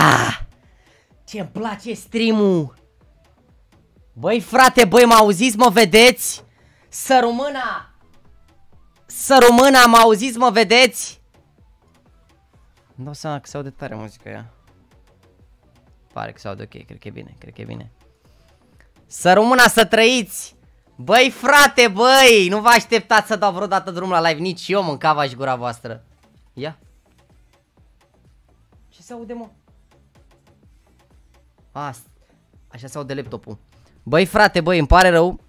Ah! Ce-mi place stream-ul! Băi frate, băi mă auziți, mă vedeți? Să româna! Să româna, mă auziți, mă vedeți? Nu dau seama că se aude tare muzica ea. Pare că se aude ok, cred că e bine, cred că e bine. Să româna, să trăiți! Băi frate, băi, nu vă așteptați să dau vreodată drumul la live, nici eu mâncava și gura voastră. Ia. Ce se aude, mă? Asta. Așa se aude laptopul. Băi frate, băi, îmi pare rău.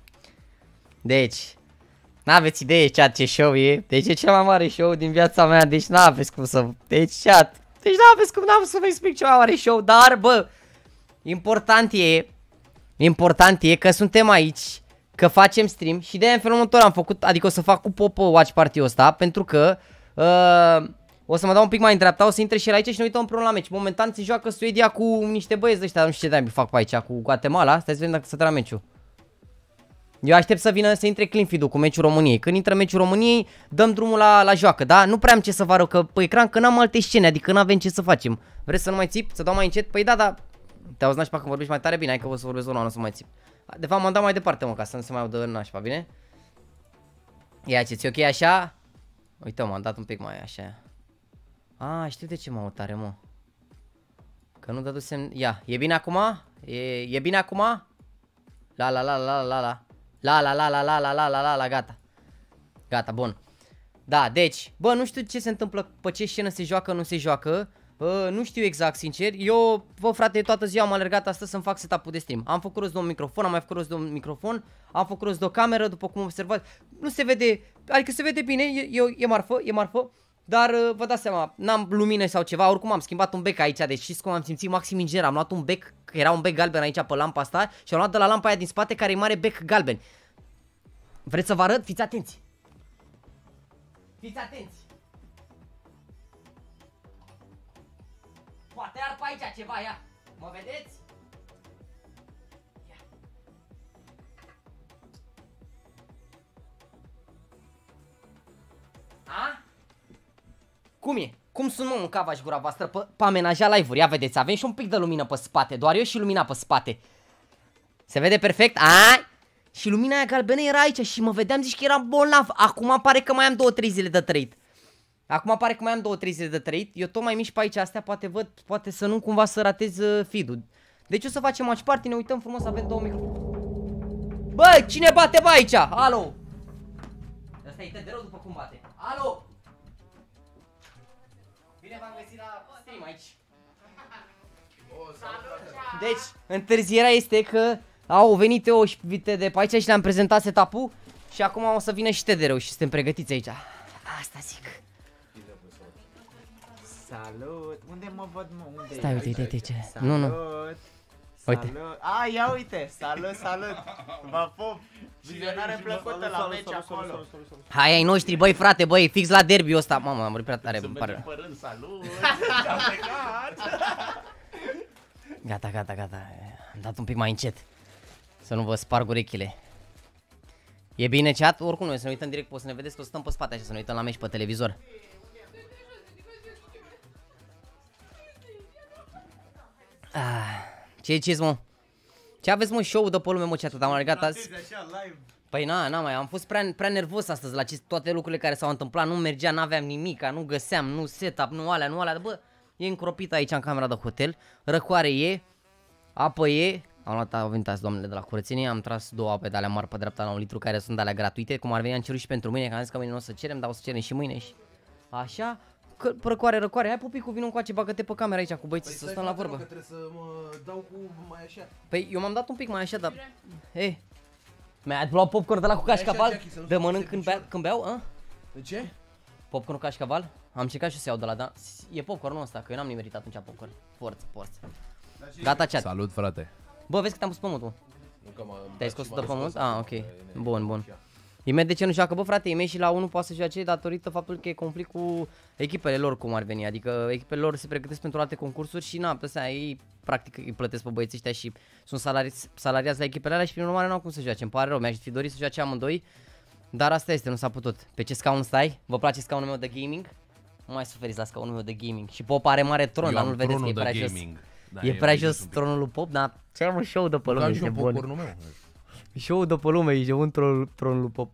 Deci, n-aveți idee chat ce show e. Deci e cel mai mare show din viața mea, deci n-aveți cum să... Deci chat, deci n-aveți cum n-am să vă explic cel mai mare show, dar bă, important e, important e că suntem aici, că facem stream și de aia în felul următor am făcut, adică o să fac cu Popo watch party-ul ăsta, pentru că uh, o să mă dau un pic mai în dreapta, o să intre și el aici și ne uităm împreună la meci. Momentan se joacă Suedia cu niște băieți de ăștia, nu știu ce de fac pe aici, cu Guatemala. Stai să vedem dacă se trage meciul. Eu aștept să vină să intre clean feed cu meciul României. Când intră meciul României, dăm drumul la, la joacă, da? Nu prea am ce să vă arăt că pe ecran, că n-am alte scene, adică n-avem ce să facem. Vreți să nu mai țip? Să dau mai încet? Păi da, da. Te auzi nașpa când vorbești mai tare? Bine, hai că o să vorbesc zona, nu să mai țip. De fapt, m-am dat mai departe, mă, ca să nu se mai audă nașpa, bine? Ia ce ți ok așa? Uite, m-am dat un pic mai așa. A, știu de ce mă tare, mă. Că nu dădusem... Ia, e bine acum? E, e bine acum? La la la la la la. La la la la la la la la la la gata. Gata, bun. Da, deci, bă, nu știu ce se întâmplă, pe ce scenă se joacă, nu se joacă. Uh, nu știu exact, sincer. Eu, bă, frate, toată ziua am alergat astăzi să-mi fac setup-ul de stream. Am făcut rost de un microfon, am mai făcut rost de un microfon, am făcut rost de o cameră, după cum observați. Nu se vede, adică se vede bine, e, e, e marfă, e marfă. Dar uh, vă dați seama, n-am lumină sau ceva, oricum am schimbat un bec aici, deci știți cum am simțit maxim inginer, am luat un bec, că era un bec galben aici pe lampa asta și am luat de la lampa aia din spate care e mare bec galben. Vreți să vă arăt? Fiți atenți! Fiți atenți! Poate ar pe aici ceva, ia! Mă vedeți? Ia. A? Cum e? Cum sunt mă în cavaș și gura voastră pe, pe amenaja live-uri? Ia vedeți, avem și un pic de lumină pe spate, doar eu și lumina pe spate. Se vede perfect? A? Și lumina aia galbenă era aici și mă vedeam, zici că eram bolnav. Acum pare că mai am 2-3 zile de trăit. Acum pare că mai am 2-3 zile de trăit. Eu tot mai mișc pe aici astea, poate văd, poate să nu cumva să ratez uh, feed-ul. Deci o să facem match party, ne uităm frumos, avem două micro. Bă, cine bate bă aici? Alo! Asta e de rău după cum bate. Alo! La stream aici. Deci, întârzierea este că au venit eu și vite de pe aici și le-am prezentat setup-ul și acum o să vină și TDR-ul și suntem pregătiți aici. Asta zic. Salut! Unde mă văd, mă? Unde Stai, e? uite, uite, uite ce. Salut! Nu, nu. Uite. Salut! A, ia uite! Salut, salut! Vă pup! Vizionare plăcută la meci acolo! Hai ai noștri, băi frate, băi, fix la derby ăsta. Mamă, am prea tare, îmi pare. Mergem părând, salut! Am plecat! Gata, gata, gata. Am dat un pic mai încet. Să nu vă sparg urechile. E bine chat? Oricum noi să ne uităm direct, poți să ne vedeți că o stăm pe spate așa, să ne uităm la meci pe televizor. Ah, ce ziceți, mă? Ce aveți, mă, show de pe lume, mă, ce atât? Am alergat azi? Păi na, na mai, am fost prea, prea nervos astăzi la ce, toate lucrurile care s-au întâmplat, nu mergea, n-aveam nimic, nu găseam, nu setup, nu alea, nu alea, bă, e încropit aici în camera de hotel, răcoare e, apă e, am luat, au venit azi doamnele de la curățenie, am tras două ape de alea mari pe dreapta la un litru care sunt alea gratuite, cum ar veni am cerut și pentru mâine, că am zis că mâine nu o să cerem, dar o să cerem și mâine și așa, că, răcoare, răcoare, hai pupicu, vină încoace, bagă-te pe camera aici cu băieții să stăm la vorbă. Că trebuie să mă dau cu mai așa. Păi eu m-am dat un pic mai așa, dar... Hei, mi-ai luat popcorn de la cu cașcaval? Jackie, să nu De se mănânc uite când, picior. bea, când beau, a? De ce? Popcorn cu cașcaval? Am încercat și să iau de la, da? E popcornul ăsta, că eu n-am nimerit atunci popcorn. Forță, forță. Gata, chat. Salut, frate. Bă, vezi că te-am pus pământul. Nu că m-am Te-ai dat scos și de m-am pământ? scos Ah, acum, ok. că e Bun, bun. Nevoie. Imediat de ce nu joacă, bă frate, e mei și la 1 poate să joace datorită faptului că e conflict cu echipele lor cum ar veni, adică echipele lor se pregătesc pentru alte concursuri și na, pe astea ei practic îi plătesc pe băieții ăștia și sunt salariați, salariați la echipele alea și prin urmare nu au cum să joace, îmi pare rău, mi-aș fi dorit să joace amândoi, dar asta este, nu s-a putut. Pe ce scaun stai? Vă place scaunul meu de gaming? Nu mai suferiți la scaunul meu de gaming. Și Pop are mare tron, Eu dar am nu-l vedeți că e tronul prea de jos. gaming. Da, e eu prea am jos zis un pic. tronul lui Pop, dar ce am un show de pe lume, Am și ești eu nebun. popcornul meu. Show de pe lume, ești un tron, tronul lui Pop.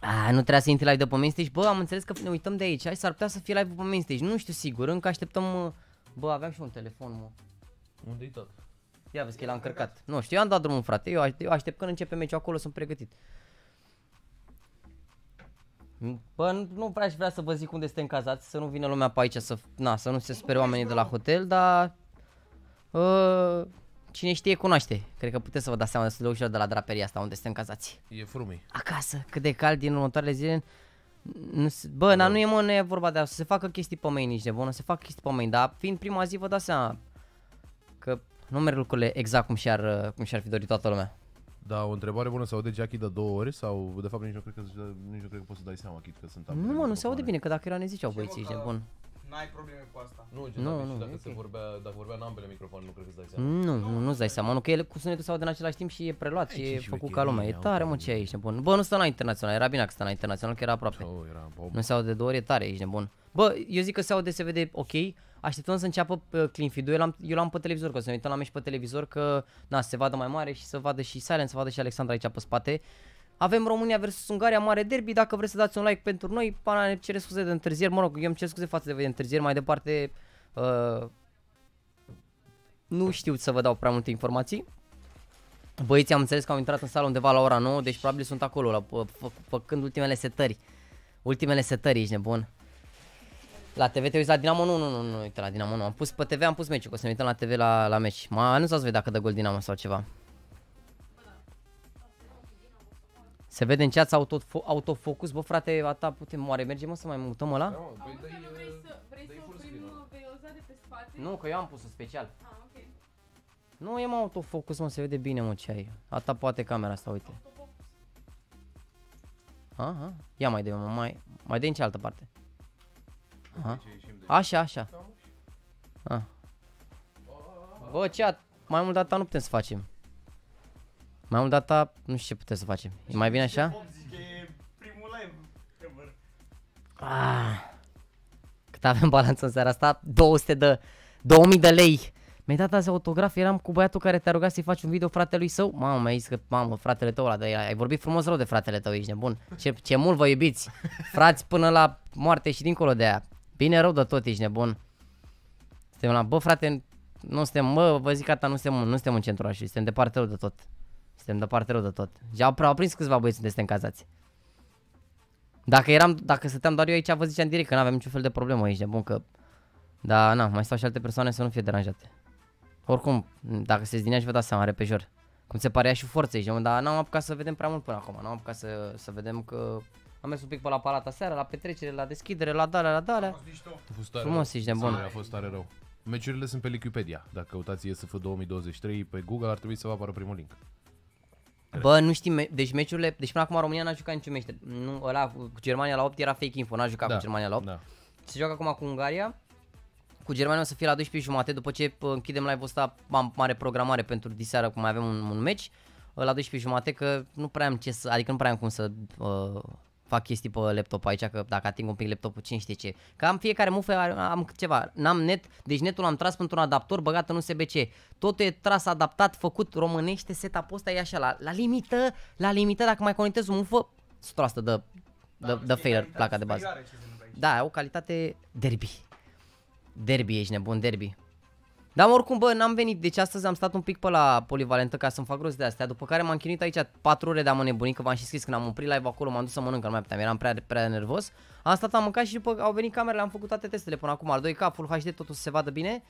A, nu trebuia să intri live de pe main stage? Bă, am înțeles că ne uităm de aici. Hai, s-ar putea să fie live pe main stage. Nu știu sigur, încă așteptăm... uh, Bă, aveam și un telefon, mă. Unde-i tot? Ia vezi că l-am încărcat. Nu știu, eu am dat drumul, frate. Eu, aș- eu aștept când începe meciul acolo, sunt pregătit. Bă, nu, nu prea aș vrea să vă zic unde suntem cazați, să nu vină lumea pe aici, să, na, să nu se spere oamenii de la hotel, dar... Uh, cine știe, cunoaște. Cred că puteți să vă dați seama destul de ușor de la draperia asta unde suntem cazați. E frumii. Acasă, cât de cald din următoarele zile. Nu, se- bă, dar nu e mă, nu e vorba de asta, să se facă chestii pe main nici de bună, să facă chestii pe main, dar fiind prima zi vă dați seama că nu merg lucrurile exact cum și-ar, cum și-ar fi dorit toată lumea. Da, o întrebare bună, se aude Jackie de două ori sau de fapt nici nu cred că, nici nu cred că poți să dai seama, chit că sunt Nu mă, nu se aude bine, că dacă era ne ziceau Ce, mă, băieții, ești că- nebun. N-ai probleme cu asta. Nu, Nu, nu, nu, nu, dacă, e se ok. vorbea, dacă vorbea în ambele microfoane, nu cred că îți dai seama. Nu, nu, nu-ți dai seama, nu, că ele cu sunetul se aude în același timp și e preluat și Aici e e și făcut ok, ca lumea. E bine, tare, au mă, ce ai, ești nebun. Bă, nu stă la internațional, era bine că stă la internațional, că era aproape. Oh, era bom. Nu se aude de două ori, e tare, ești nebun. Bă, eu zic că se aude, se vede ok. Așteptăm să înceapă uh, clean feed-ul. Eu l-am, eu l-am pe televizor, că o să ne uităm la meci pe televizor, că na, se vadă mai mare și să vadă și Silent, să vadă și Alexandra aici pe spate. Avem România versus Ungaria, mare derby. Dacă vreți să dați un like pentru noi, pana ne cere scuze de întârzieri. Mă rog, eu îmi cer scuze față de întârzieri. Mai departe, uh, nu știu să vă dau prea multe informații. Băieții am înțeles că au intrat în sală undeva la ora 9, deci probabil sunt acolo, la, fă, fă, făcând ultimele setări. Ultimele setări, ești nebun. La TV te uiți la Dinamo? Nu, nu, nu, nu uite la Dinamo, nu. Am pus pe TV, am pus meciul, că o să ne uităm la TV la, la meci. Mă anunțați voi dacă dă gol Dinamo sau ceva. Se vede în chat autofo- autofocus, bă frate, a ta putem, oare mergem mă să mai mutăm ăla? Da, mă, păi Auzi, dai, dar nu vrei uh, să, vrei dai să full oprim screen-ul. uh, veioza de pe spate? Nu, că eu am pus special. Ah, ok. Nu e mă autofocus, mă, se vede bine mă ce ai. A ta poate camera asta, uite. Aha, ia mai de mă, mai, mai de în cealaltă parte. Aha. Așa, așa. Ah. Bă, chat, mai mult data nu putem să facem. Mai mult data, nu știu ce putem să facem. E mai bine așa? Pop zice că e primul live ever. Ah. Cât avem balanță în seara asta? 200 de... 2000 de lei. Mi-ai dat azi autograf, eram cu băiatul care te-a rugat să-i faci un video fratelui său. Mamă, mi-ai zis că, mamă, fratele tău ăla, de ai vorbit frumos rău de fratele tău, ești nebun. Ce, ce mult vă iubiți. Frați până la moarte și dincolo de aia. Bine rău de tot, ești nebun. Suntem la, bă, frate, nu suntem, bă, vă zic că nu suntem, nu suntem în centrul orașului, suntem departe rău de tot. Suntem departe rău de tot. Și au, au prins câțiva băieți unde suntem cazați. Dacă eram, dacă stăteam doar eu aici, vă ziceam direct că nu avem niciun fel de problemă aici, de bun că... Da, na, mai stau și alte persoane să nu fie deranjate. Oricum, dacă se zdinea și vă dați seama, repejor. Cum se parea și forță aici, mă, dar n-am apucat să vedem prea mult până acum. N-am apucat să, să vedem că... Am mers un pic pe la palata seara, la petrecere, la deschidere, la dalea, la dalea. Fost mișto. A fost tare Frumos, rău. ești nebun. A fost tare rău. Meciurile sunt pe Wikipedia. Dacă căutați ESF 2023 pe Google, ar trebui să vă apară primul link. Bă, nu știm, me- deci meciurile, deci până acum România n-a jucat niciun meci. Nu, ăla cu cu Germania la 8 era fake info, n-a jucat cu Germania la 8. Da. Se joacă acum cu Ungaria. Cu Germania o să fie la 12 jumate după ce pă, închidem live-ul ăsta am mare programare pentru diseară cum mai avem un, un match uh, la 12 jumate că nu prea am ce să, adică nu prea am cum să uh, fac chestii pe laptop aici, că dacă ating un pic laptopul, cine știe ce. Că am fiecare mufă, am ceva, n-am net, deci netul l-am tras pentru un adaptor băgat în USB-C. Totul e tras, adaptat, făcut românește, setup-ul ăsta e așa, la, la limită, la limită, dacă mai conectez o mufă, 100% de, de, de, de failure, placa de bază. Superioară ce se întâmplă aici. Da, o calitate derby. Derby, ești nebun, derby. Dar mă, oricum, bă, n-am venit, deci astăzi am stat un pic pe la polivalentă ca să-mi fac rost de astea, după care m-am chinuit aici 4 ore de am înnebunit, că v-am și scris când am oprit live acolo, m-am dus să mănânc, că nu mai puteam, eram prea, prea nervos. Am stat, am mâncat și după au venit camerele, am făcut toate testele până acum, al 2K, Full HD, totul să se vadă bine.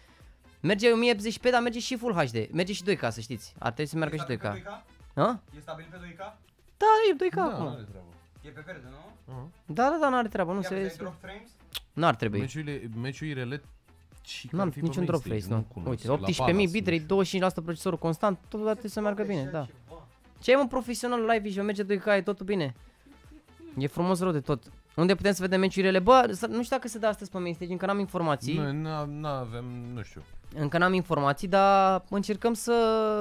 Merge 1080p, dar merge și Full HD, merge și 2K, să știți, ar trebui să meargă E și stabil 2K. pe 2K? Ha? E stabil pe 2K? Da, e 2K Da, acum. n-are treabă. E pe verde, nu? Da, da, da, n-are treabă, nu Ia se vezi, ai vede. drop frames? N-ar trebui. Meciurile, meciurile și N-am niciun drop face, nu. Uite, 18.000 bitrate, 25% procesorul constant, totul trebuie să meargă bine, da. Ce ai mă profesional live și merge 2K, e totul bine. E frumos rău de tot. Unde putem să vedem meciurile? Bă, să- nu știu dacă se dă astăzi pe main stage, încă n-am informații. Noi n- n-avem, nu știu. Încă n-am informații, dar încercăm să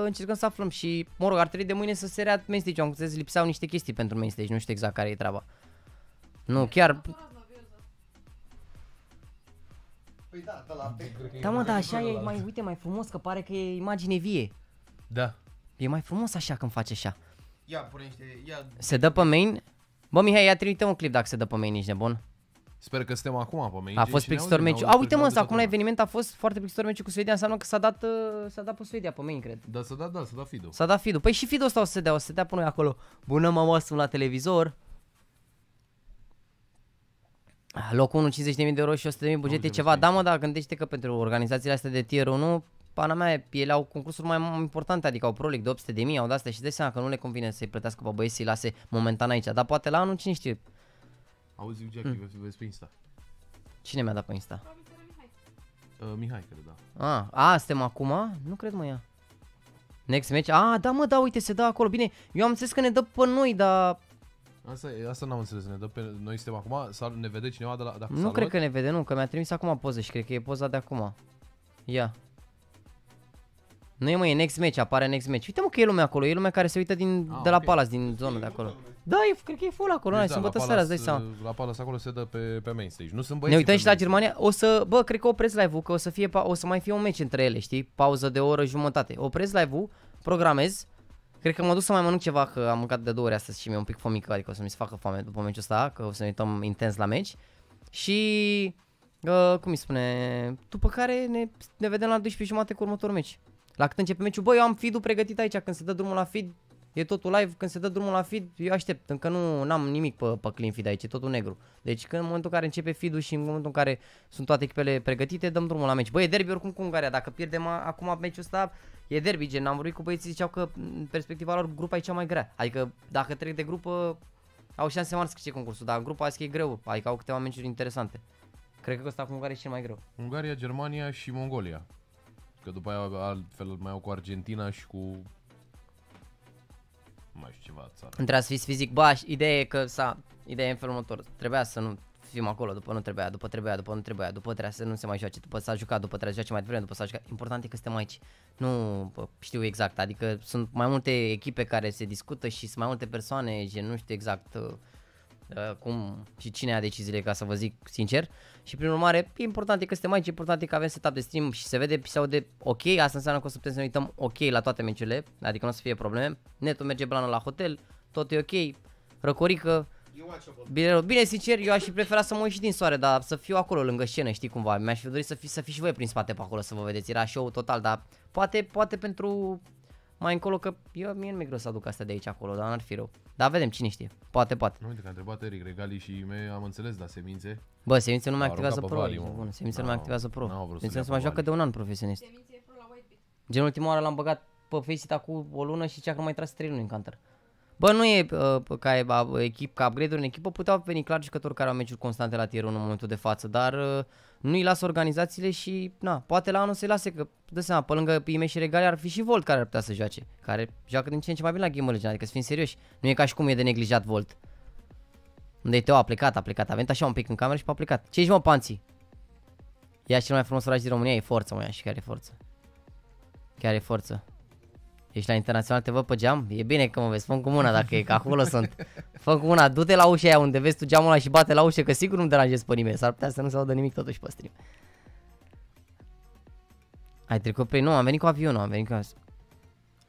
încercăm să aflăm și, mă rog, ar trebui de mâine să se rea main stage. Am înțeles, lipseau niște chestii pentru main stage, nu știu exact care e treaba. Nu, chiar, Păi da, de la pe. Da mă, da, așa e mai, uite, mai frumos, că pare că e imagine vie. Da. E mai frumos așa când faci așa. Ia, pune niște, ia. Se dă pe main. Bă, Mihai, ia trimite un clip dacă se dă pe main, ești nebun. Sper că suntem acum pe main. A fost Cine Pixtor aude? meciul. Ne A, aude uite pe- mă, ne aude acum la toată eveniment a fost foarte Pixtor meciul cu Suedia, înseamnă că s-a dat, uh, s-a dat pe Suedia pe main, cred. lumea. Da, să da, da, să da fido. S-a dat feed Păi și feed ăsta o să se dea, o să se dea pe noi acolo. Bună mama, sunt la televizor. Ah, Locul 1, 50.000 de euro și 100.000 buget e Auzi, ceva. vezi, Da, mă, da, gândește că pentru organizațiile astea de tier 1, pana mea, ele au concursuri mai mai importante, adică au Pro League de 800 de mii, au de-astea și de seama că nu le convine să-i plătească pe băieți să-i lase momentan aici. Dar poate la anul, cine știe, Auzi, Jackie, vezi, vezi pe Insta. cine mi-a dat pe Insta? Uh, Mihai, cred, da. A, a, suntem acum? Nu cred mă ea. Next match? A, da mă, da, uite, se dă acolo. Bine, eu am înțeles că ne dă pe noi, dar Asta, e- asta n-am înțeles, ne dă pe, noi suntem acum, sal, ne vede cineva de la, dacă Nu s-a cred luat? că ne vede, nu, că mi-a trimis acum poză și cred că e poza de acum. Ia. Nu e mă, e next match, apare next match. Uite mă că e lumea acolo, e lumea care se uită din, Ah, de la ok. Palace, din zona de acolo. Da, e, cred că e full acolo, Deci deci, da, sâmbătă la seara, îți dai Palace, seama. uh, La Palace acolo se dă pe, pe main stage. Nu sunt Ne băieți uităm pe și la main stage. Germania, o să, bă, cred că opresc live-ul, că o să fie, pa- o să mai fie un match între ele, știi? Pauză de o oră jumătate. Opresc live-ul, programez, Cred că mă duc să mai mănânc ceva, că am mâncat de două ori astăzi și mi-e un pic fomică, adică o să mi se facă foame după meciul ăsta, că o să ne uităm intens la meci. Și, uh, cum îi spune, după care ne, ne vedem la 12 jumate cu următorul meci. La cât începe meciul, bă, eu am feed-ul pregătit aici, când se dă drumul la feed, e totul live, când se dă drumul la feed, eu aștept, încă nu am nimic pe, pe clean feed aici, e totul negru. Deci când în momentul în care începe feed-ul și în momentul în care sunt toate echipele pregătite, dăm drumul la meci. Bă, e derby oricum cu Ungaria, dacă pierdem a- acum meciul ăsta, e derby, gen, am vorbit cu băieții, ziceau că în perspectiva lor grupa e cea mai grea. Adică dacă trec de grupă, au șanse mari să câștige concursul, dar grupa azi e greu, adică au câteva meciuri interesante. Cred că ăsta cu Ungaria e cel mai greu. Ungaria, Germania și Mongolia. Că după aia altfel mai au cu Argentina și cu... Nu mai știu ceva țară. Trebuia să fiți fizic, bă, aș- ideea e că s-a, ideea e în felul următor, trebuia să nu fim acolo, după nu trebuia, după trebuia, după nu trebuia, după trebuia să nu se mai joace, după s-a jucat, după trebuia să joace mai devreme, după s-a jucat. Important e că suntem aici. Nu bă, știu exact, adică sunt mai multe echipe care se discută și sunt mai multe persoane, gen nu știu exact uh, uh, cum și cine a deciziile, ca să vă zic sincer. Și prin urmare, e important e că suntem aici, e important e că avem setup de stream și se vede și se aude ok, asta înseamnă că o să putem să ne uităm ok la toate meciurile, adică nu o să fie probleme. Netul merge blană la hotel, tot e ok, răcorică, You watchable. Bine, bine, sincer, eu aș fi preferat să mă uit și din soare, dar să fiu acolo lângă scenă, știi cumva. Mi-aș fi dorit să fi, să fi și voi prin spate pe acolo să vă vedeți. Era show total, dar poate, poate pentru mai încolo că eu mie nu mi-e greu să aduc astea de aici acolo, dar n-ar fi rău. Dar vedem, cine știe. Poate, poate. Nu uite că a întrebat Eric Regali și mei am înțeles, dar semințe. Bă, Semințe nu mai Au activează aruncat pro. pe ești Vali, mă. nebun. Semințe nu N-au- mai activează pro. n-au vrut să Semințe le nu se mai ia pe joacă de Vali. un an profesionist. Semințe e pro la Whitebit. Gen ultima oară l-am băgat pe Faceit acum o lună și cea că nu mai tras 3 luni în counter. Bă, nu e uh, ca, uh, echip, ca upgrade-uri în echipă, puteau veni clar jucători care au meciuri constante la tier 1 în momentul de față, dar uh, nu îi lasă organizațiile și, na, poate la anul să-i lase, că dă seama, pe lângă Pime și Regali ar fi și Volt care ar putea să joace, care joacă din ce în ce mai bine la Game of Legends, adică să fim serioși, nu e ca și cum e de neglijat Volt. Unde Teo a plecat, a plecat, a venit așa un pic în cameră și a plecat. Ce ești mă, Panții? Ea cel mai frumos oraș din România, e forță, mă, ea și chiar e forță. Chiar e forță. Ești la internațional, te văd pe geam? E bine că mă vezi, fă cu mâna dacă e, că acolo sunt. Fă cu mâna, du-te la ușa aia unde vezi tu geamul ăla și bate la ușă, că sigur nu deranjezi pe nimeni, s-ar putea să nu se audă nimic totuși pe stream. Ai trecut prin, nu, am venit cu avionul, am venit cu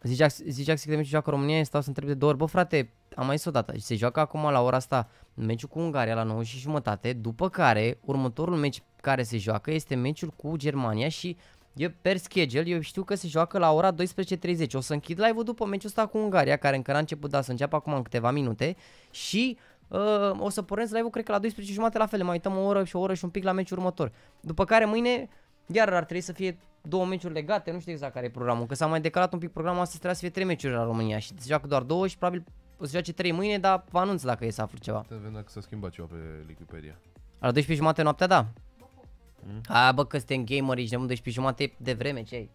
Zicea, zicea că de meciul joacă România, stau să întreb de două ori, bă frate, am mai zis o dată, se joacă acum la ora asta meciul cu Ungaria la 9 și jumătate, după care următorul meci care se joacă este meciul cu Germania și eu per schedule, eu știu că se joacă la ora 12.30. O să închid live-ul după meciul ăsta cu Ungaria, care încă n-a început, dar să înceapă acum în câteva minute. Și uh, o să pornesc live-ul, cred că la 12 jumate la fel, mai uităm o oră și o oră și un pic la meciul următor. După care mâine, iar ar trebui să fie două meciuri legate, nu știu exact care e programul, că s-a mai decalat un pic programul, astăzi trebuia să fie trei meciuri la România și se joacă doar două și probabil o să joace trei mâine, dar vă anunț dacă e să aflu ceva. Să vedem dacă s-a schimbat ceva pe Wikipedia. La 12 jumate noaptea, da. A, bă, că suntem gameri, ești de 12 jumate de vreme, ce ai?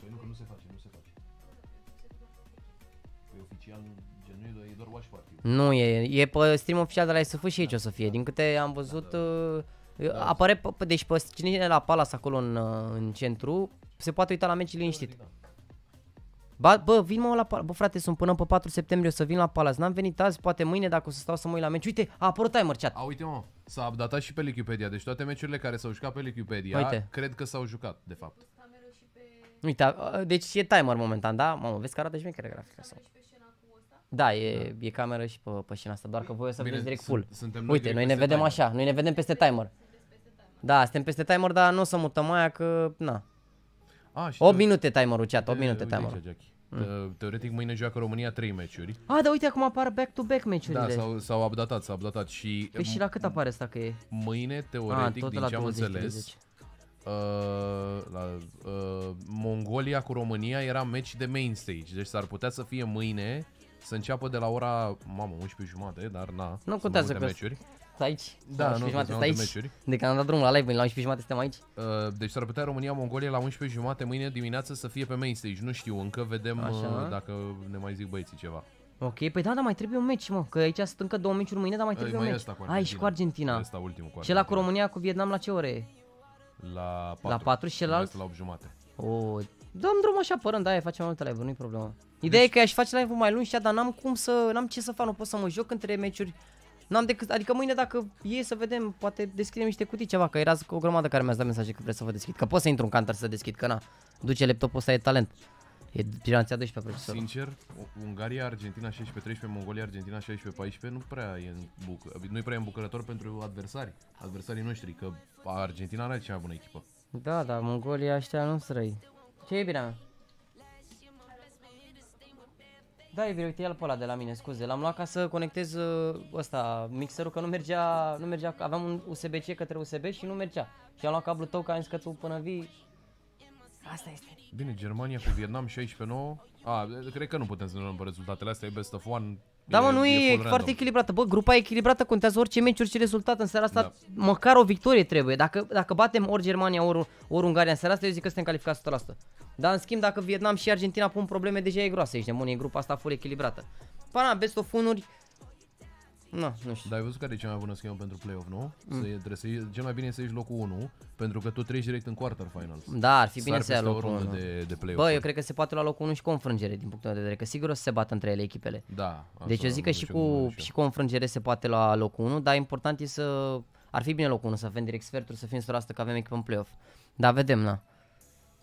Păi nu, că nu se face, nu se face. Păi oficial, gen, nu e, e doar watch party. Nu, e, e pe stream oficial de la SF și aici o să fie. Din câte am văzut, uh, apare, pe, pe- deci pe cine e la Palace acolo în, uh, în centru, se poate uita la meci liniștit. Ba, bă, vin mă la Palace. Bă, frate, sunt până pe 4 septembrie, o să vin la Palace. N-am venit azi, poate mâine dacă o să stau să mă uit la meci. Uite, a apărut timer chat. A, uite mă, s-a updatat și pe Wikipedia, deci toate meciurile care s-au jucat pe Wikipedia, Uite. cred că s-au jucat, de fapt. Uite, a- a- deci e timer momentan, da? Mamă, vezi că arată șmecheră grafica sau? Da, e, e cameră și pe, pe scena asta, doar că voi o să Bine, vedeți direct sunt- full. suntem noi Uite, direct noi ne peste vedem timer. așa, noi ne vedem peste timer. Da, suntem peste timer, dar nu o să mutăm aia că, na. A, și 8 te- minute timerul, chat, 8 uite minute aici, timerul. Jackie. Te- Teoretic mâine joacă România 3 meciuri. A, da, uite acum apar back-to-back Da, meciurile. s-au, s-au updatat, s-au updatat și Păi și la cât apare asta că e? mâine, A, teoretic, tot din la ce am 20, înțeles, 30. uh, la, uh, Mongolia cu România era meci de main stage, deci s-ar putea să fie mâine, să înceapă de la ora, mamă, 11 jumate, dar na, Nu sunt contează mai multe că- meciuri. Stai aici? Da, La nu, 11 jumate, sunt stai multe aici. meciuri. De când am dat drumul la live, la 11 jumate suntem aici. Uh, deci s-ar putea România-Mongolia la 11 jumate mâine dimineață să fie pe main stage. Nu știu încă, vedem Așa. uh, dacă ne mai zic băieții ceva. Ok, păi da, dar mai trebuie un meci, mă, că aici sunt încă două meciuri mâine, dar mai trebuie mai un e meci. ăsta cu Ai, și cu Argentina. Ăsta ultimul cu Și la cu Argentina. România, cu Vietnam, la ce ore e? La 4. La patru și celălalt? Asta la 8 jumate. O, dăm drum așa părând, da, facem multe live nu-i problemă. Ideea e că aș face live mai lungi, dar n-am cum să, n-am ce să fac, nu pot să mă joc între meciuri. N-am decât, adică mâine dacă e să vedem, poate deschidem niște cutii ceva, că era o grămadă care mi-ați dat mesaje că vreți să vă deschid, că pot să intru în counter să deschid, că na, duce laptopul ăsta e talent. E generația 12 profesor. Sincer, Ungaria, Argentina 16-13, Mongolia, Argentina 16-14 nu prea e în bucă, nu prea e îmbucurător pentru adversari, adversarii noștri, că Argentina nu are cea mai bună echipă. Da, da, Mongolia ăștia nu străi. Ce e bine, Da, e bine, uite, ia pe ăla de la mine, scuze. L-am luat ca să conectez uh, ăsta, mixerul, că nu mergea, nu mergea, aveam un USB-C către USB și nu mergea. Și am luat cablul tău, că am zis că tu până vii... Asta este. Bine, Germania cu Vietnam 16-9. A, cred că nu putem să ne luăm pe rezultatele astea, e best of one. Da, mă, nu e, full foarte random. echilibrată. Bă, grupa e echilibrată, contează orice meci, orice rezultat. În seara asta, Da. măcar o victorie trebuie. Dacă, dacă batem ori Germania, ori, ori Ungaria în seara asta, eu zic că suntem calificați 100%. Dar, în schimb, dacă Vietnam și Argentina pun probleme, deja e groasă. Ești nebun, e grupa asta full echilibrată. Pana, best of unuri Nu, nu știu. Dar ai văzut care e cea mai bună schemă pentru play-off, nu? Mm. Să, trebuie să iei, cel mai bine e să ieși locul 1, pentru că tu treci direct în quarter finals. Da, ar fi bine Sar să ia peste o locul rundă 1. de, de play-off. Bă, eu cred că se poate lua locul 1 și cu o înfrângere din punctul meu de vedere, că sigur o să se bată între ele echipele. Da. Deci asta eu zic că am și văzut eu, cu, gândesc și și cu o înfrângere se poate lua locul 1, dar important e să... Ar fi bine locul 1 să avem direct sferturi, să fim 100% că avem echipă în play-off. Dar vedem, na.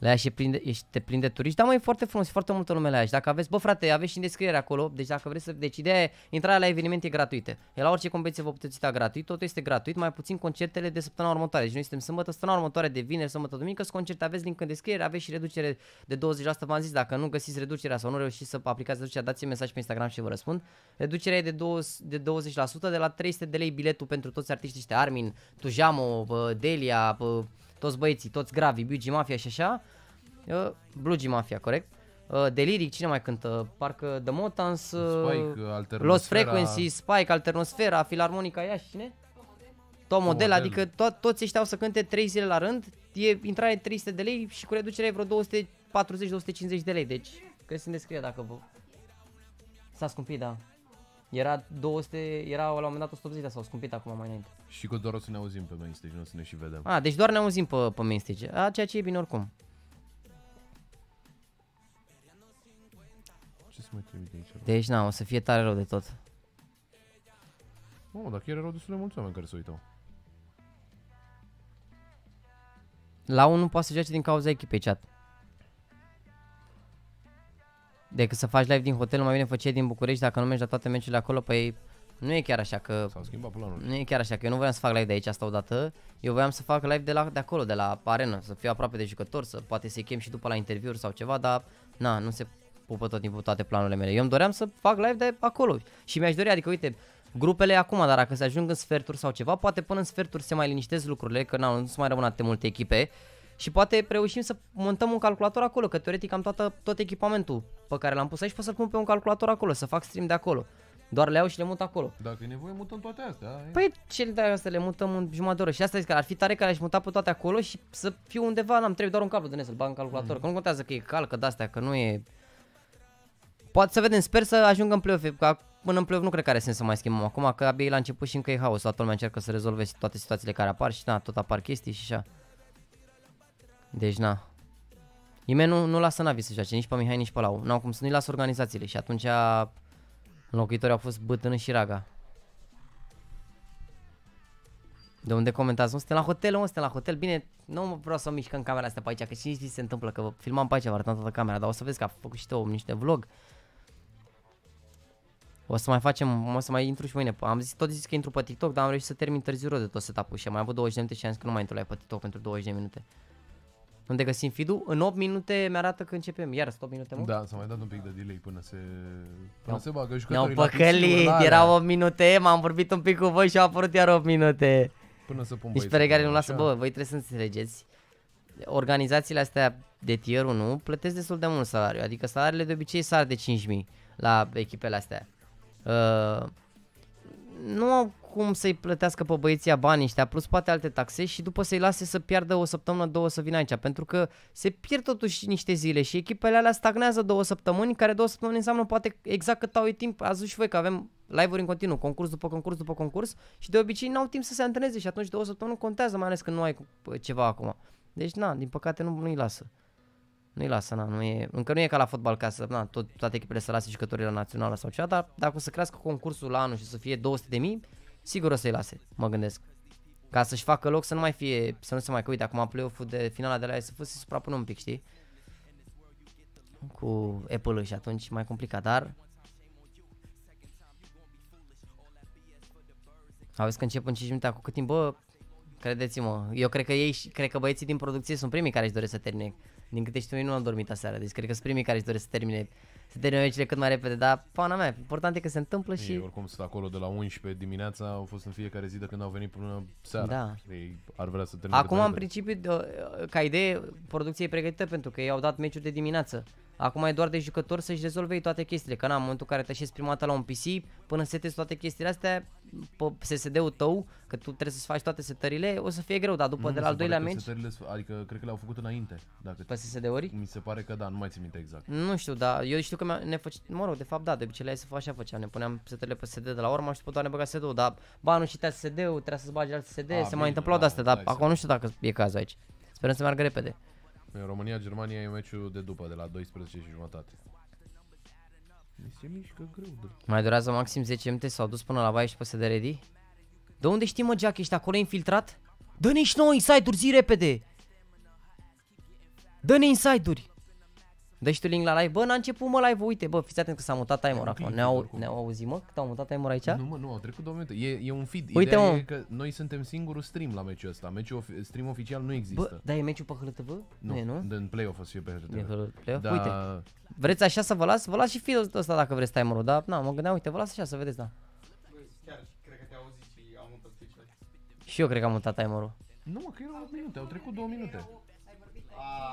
La Iași e plin de, ești te plin de turiști, dar mai e foarte frumos, e foarte multă lume la Iași. Dacă aveți, bă frate, aveți și în descriere acolo, deci dacă vreți să, deci ideea e, intrarea la eveniment e gratuită. E la orice competiție vă puteți uita gratuit, totul este gratuit, mai puțin concertele de săptămâna următoare. Deci noi suntem sâmbătă, săptămâna următoare de vineri, sâmbătă, duminică, sunt concerte, aveți link în descriere, aveți și reducere de 20%, v-am zis, dacă nu găsiți reducerea sau nu reușiți să aplicați reducerea, dați mesaj pe Instagram și vă răspund. Reducerea e de, 20, de 20% de la 300 de lei biletul pentru toți artiștii ăștia, Armin, Tujamo, bă, Delia, bă, toți băieții, toți Gravi, Biugi Mafia și așa. Uh, Blugi Mafia, corect? Uh, Deliric, cine mai cântă? Parcă The Motans, uh, Spike, Alternosfera. Lost Frequency, Spike, Alternosfera, Filarmonica Iași, cine? Tom Model, Model. adică to- toți ăștia au să cânte 3 zile la rând, e intrare 300 de lei și cu reducere e vreo 240-250 de lei, deci cred să ne descrie dacă vă... S-a scumpit, da. Era 200, era la un moment dat 180, dar s-au scumpit acum mai înainte. Și că doar o să ne auzim pe main stage, nu o să ne și vedem. A, deci doar ne auzim pe, pe main stage, a, ceea ce e bine oricum. Ce să mai trimite aici? Deci na, o să fie tare rău de tot. Oh, dar chiar erau destul de mulți oameni care se uitau. La unul poate să joace din cauza echipei chat. Decât să faci live din hotel, mai bine făceai din București dacă nu mergi la toate meciurile acolo, păi nu e chiar așa că S-au schimbat planul. nu e chiar așa că eu nu voiam să fac live de aici asta odată. Eu voiam să fac live de la de acolo, de la arenă, să fiu aproape de jucători, să poate să-i chem și după la interviuri sau ceva, dar na, nu se pupă tot timpul toate planurile mele. Eu îmi doream să fac live de acolo și mi-aș dori, adică uite, grupele acum, dar dacă se ajung în sferturi sau ceva, poate până în sferturi se mai liniștesc lucrurile, că na, nu se mai rămân atât de multe echipe și poate reușim să montăm un calculator acolo, că teoretic am toată, tot echipamentul pe care l-am pus aici, pot să-l pun pe un calculator acolo, să fac stream de acolo. Doar le iau și le mut acolo. Dacă e nevoie, mutăm toate astea. e. Păi cel de astea le mutăm în jumătate de oră și asta zic că ar fi tare care aș muta pe toate acolo și să fiu undeva, n-am trebuie doar un cablu de net să-l bag în calculator, că nu contează că e calcă de astea, că nu e... Poate să vedem, sper să ajungă în play-off, că până în play-off nu cred că are sens să mai schimbăm acum, că abia e la început și încă e haos, toată lumea încearcă să rezolve toate situațiile care apar și na, tot apar chestii și așa. Deci na. Nimeni nu, nu lasă Navi să joace, nici pe Mihai, nici pe Lau. N-au cum să nu-i lasă organizațiile și atunci înlocuitorii au fost Bătână și Raga. De unde comentați? Nu suntem la hotel, nu suntem la hotel. Bine, nu vreau să mișcăm camera asta pe aici, că și se întâmplă, că filmam pe aici, vă arătam toată camera, dar o să vezi că a făcut și tu niște vlog. O să mai facem, o să mai intru și mâine. Am zis, tot zis că intru pe TikTok, dar am reușit să termin târziu de tot setup-ul și am mai avut 20 de minute și am zis că nu mai intru la pe TikTok pentru 20 de minute. Unde găsim feed În 8 minute mi-arată că începem. Iar 8 minute, mă? Da, s-a mai dat un pic de delay până se, până se bagă Ne-au jucătorii la păcălit, pixul, erau 8 minute, m-am vorbit un pic cu voi și au apărut iar 8 minute. Până să pun Nici pe băieții regare nu acolo, lasă, așa. bă, voi trebuie să înțelegeți. Organizațiile astea de tier 1 plătesc destul de mult salariu, adică salariile de obicei sar de 5.000 la echipele astea. Uh, nu au cum să-i plătească pe băieții banii ăștia, plus poate alte taxe și după să-i lase să piardă o săptămână, două să vină aici, pentru că se pierd totuși niște zile și echipele alea stagnează două săptămâni, care două săptămâni înseamnă poate exact cât au ei timp, ați văzut și voi că avem live-uri în continuu, concurs după concurs după concurs și de obicei n-au timp să se antreneze și atunci două săptămâni nu contează, mai ales când nu ai bă, ceva acum. Deci na, din păcate nu, nu-i lasă. Nu-i lasă, na, nu e, încă nu e ca la fotbal ca să, na, tot, toate echipele să lase jucătorii la națională sau ceva, dar dacă o să crească concursul la anul și să fie 200 de mii, sigur o să-i lase, mă gândesc. Ca să-și facă loc să nu mai fie, să nu se mai, că uite, acum play-off-ul de finala de la să se suprapună un pic, știi? Cu Apple și atunci mai complicat, dar Auzi că încep în 5 minute, cu cât timp, bă, credeți-mă, eu cred că ei, cred că băieții din producție sunt primii care își doresc să termine. Din câte știu, eu nu am dormit aseară, deci cred că sunt primii care își doresc să termine, să termine meciurile cât mai repede, dar pana mea, important e că se întâmplă Ei, și... oricum sunt acolo de la 11 dimineața, au fost în fiecare zi de când au venit până seara. Da. Ei ar vrea să termine Acum, cât în mai repede. principiu, de- ca idee, producția e pregătită pentru că ei au dat meciuri de dimineață. Acum e doar de jucători să-și rezolve ei toate chestiile, că na, în momentul în care te așezi prima dată la un PC, până setezi toate chestiile astea, pe SSD-ul tău, că tu trebuie să-ți faci toate setările, o să fie greu, dar după Nu, de mi la al se pare doilea că meci, setările sunt- Adică cred că le-au făcut înainte. Dacă pe SSD-uri, Mi se pare că da, nu mai țin minte exact. nu știu, dar eu știu că mi- ne făce, mă rog, de fapt da, de obicei la ei să fac așa făceam, ne puneam setările pe SSD de la urmă și după doar ne băga SSD-ul, dar ba nu citea SSD-ul, trebuia să-ți bagi alt SSD, A, se bine, mai întâmplau de da, astea, dar dai acum seama. nu știu dacă e cazul aici. Sperăm să meargă repede. În România-Germania e meciul de după, de la 12 și jumătate. Mi se mișcă greu de... Mai durează maxim 10 minute, s-au dus până la baie și pe SD ready. De unde știi mă, Jack, ești acolo infiltrat? Dă-ne și nouă inside-uri, zi repede! Dă-ne inside-uri! Dă și tu link la live. Bă, n-a început mă live uite, bă, fiți atent că s-a mutat timer acum. clip, Ne-au, oricum. ne-au auzit, mă, cât au mutat timer aici? Nu mă, nu, au trecut două minute. E, e un feed. Uite, Ideea mă. e că noi suntem singurul stream la meciul ăsta. Meciul ofi- stream oficial nu există. Bă, dar e meciul pe HLTV? Nu, e, nu? În play-off o să fie pe E HRTV. HLTV? Da, Uite, vreți așa să vă las? Vă las și feed-ul ăsta dacă vreți timerul, dar na, mă gândeam, uite, vă las așa să vedeți, da. Băi, chiar cred că te-au auzit și au mutat Twitch-ul. Și eu cred că am mutat timerul. Nu mă, că erau 8 minute, au trecut 2 minute.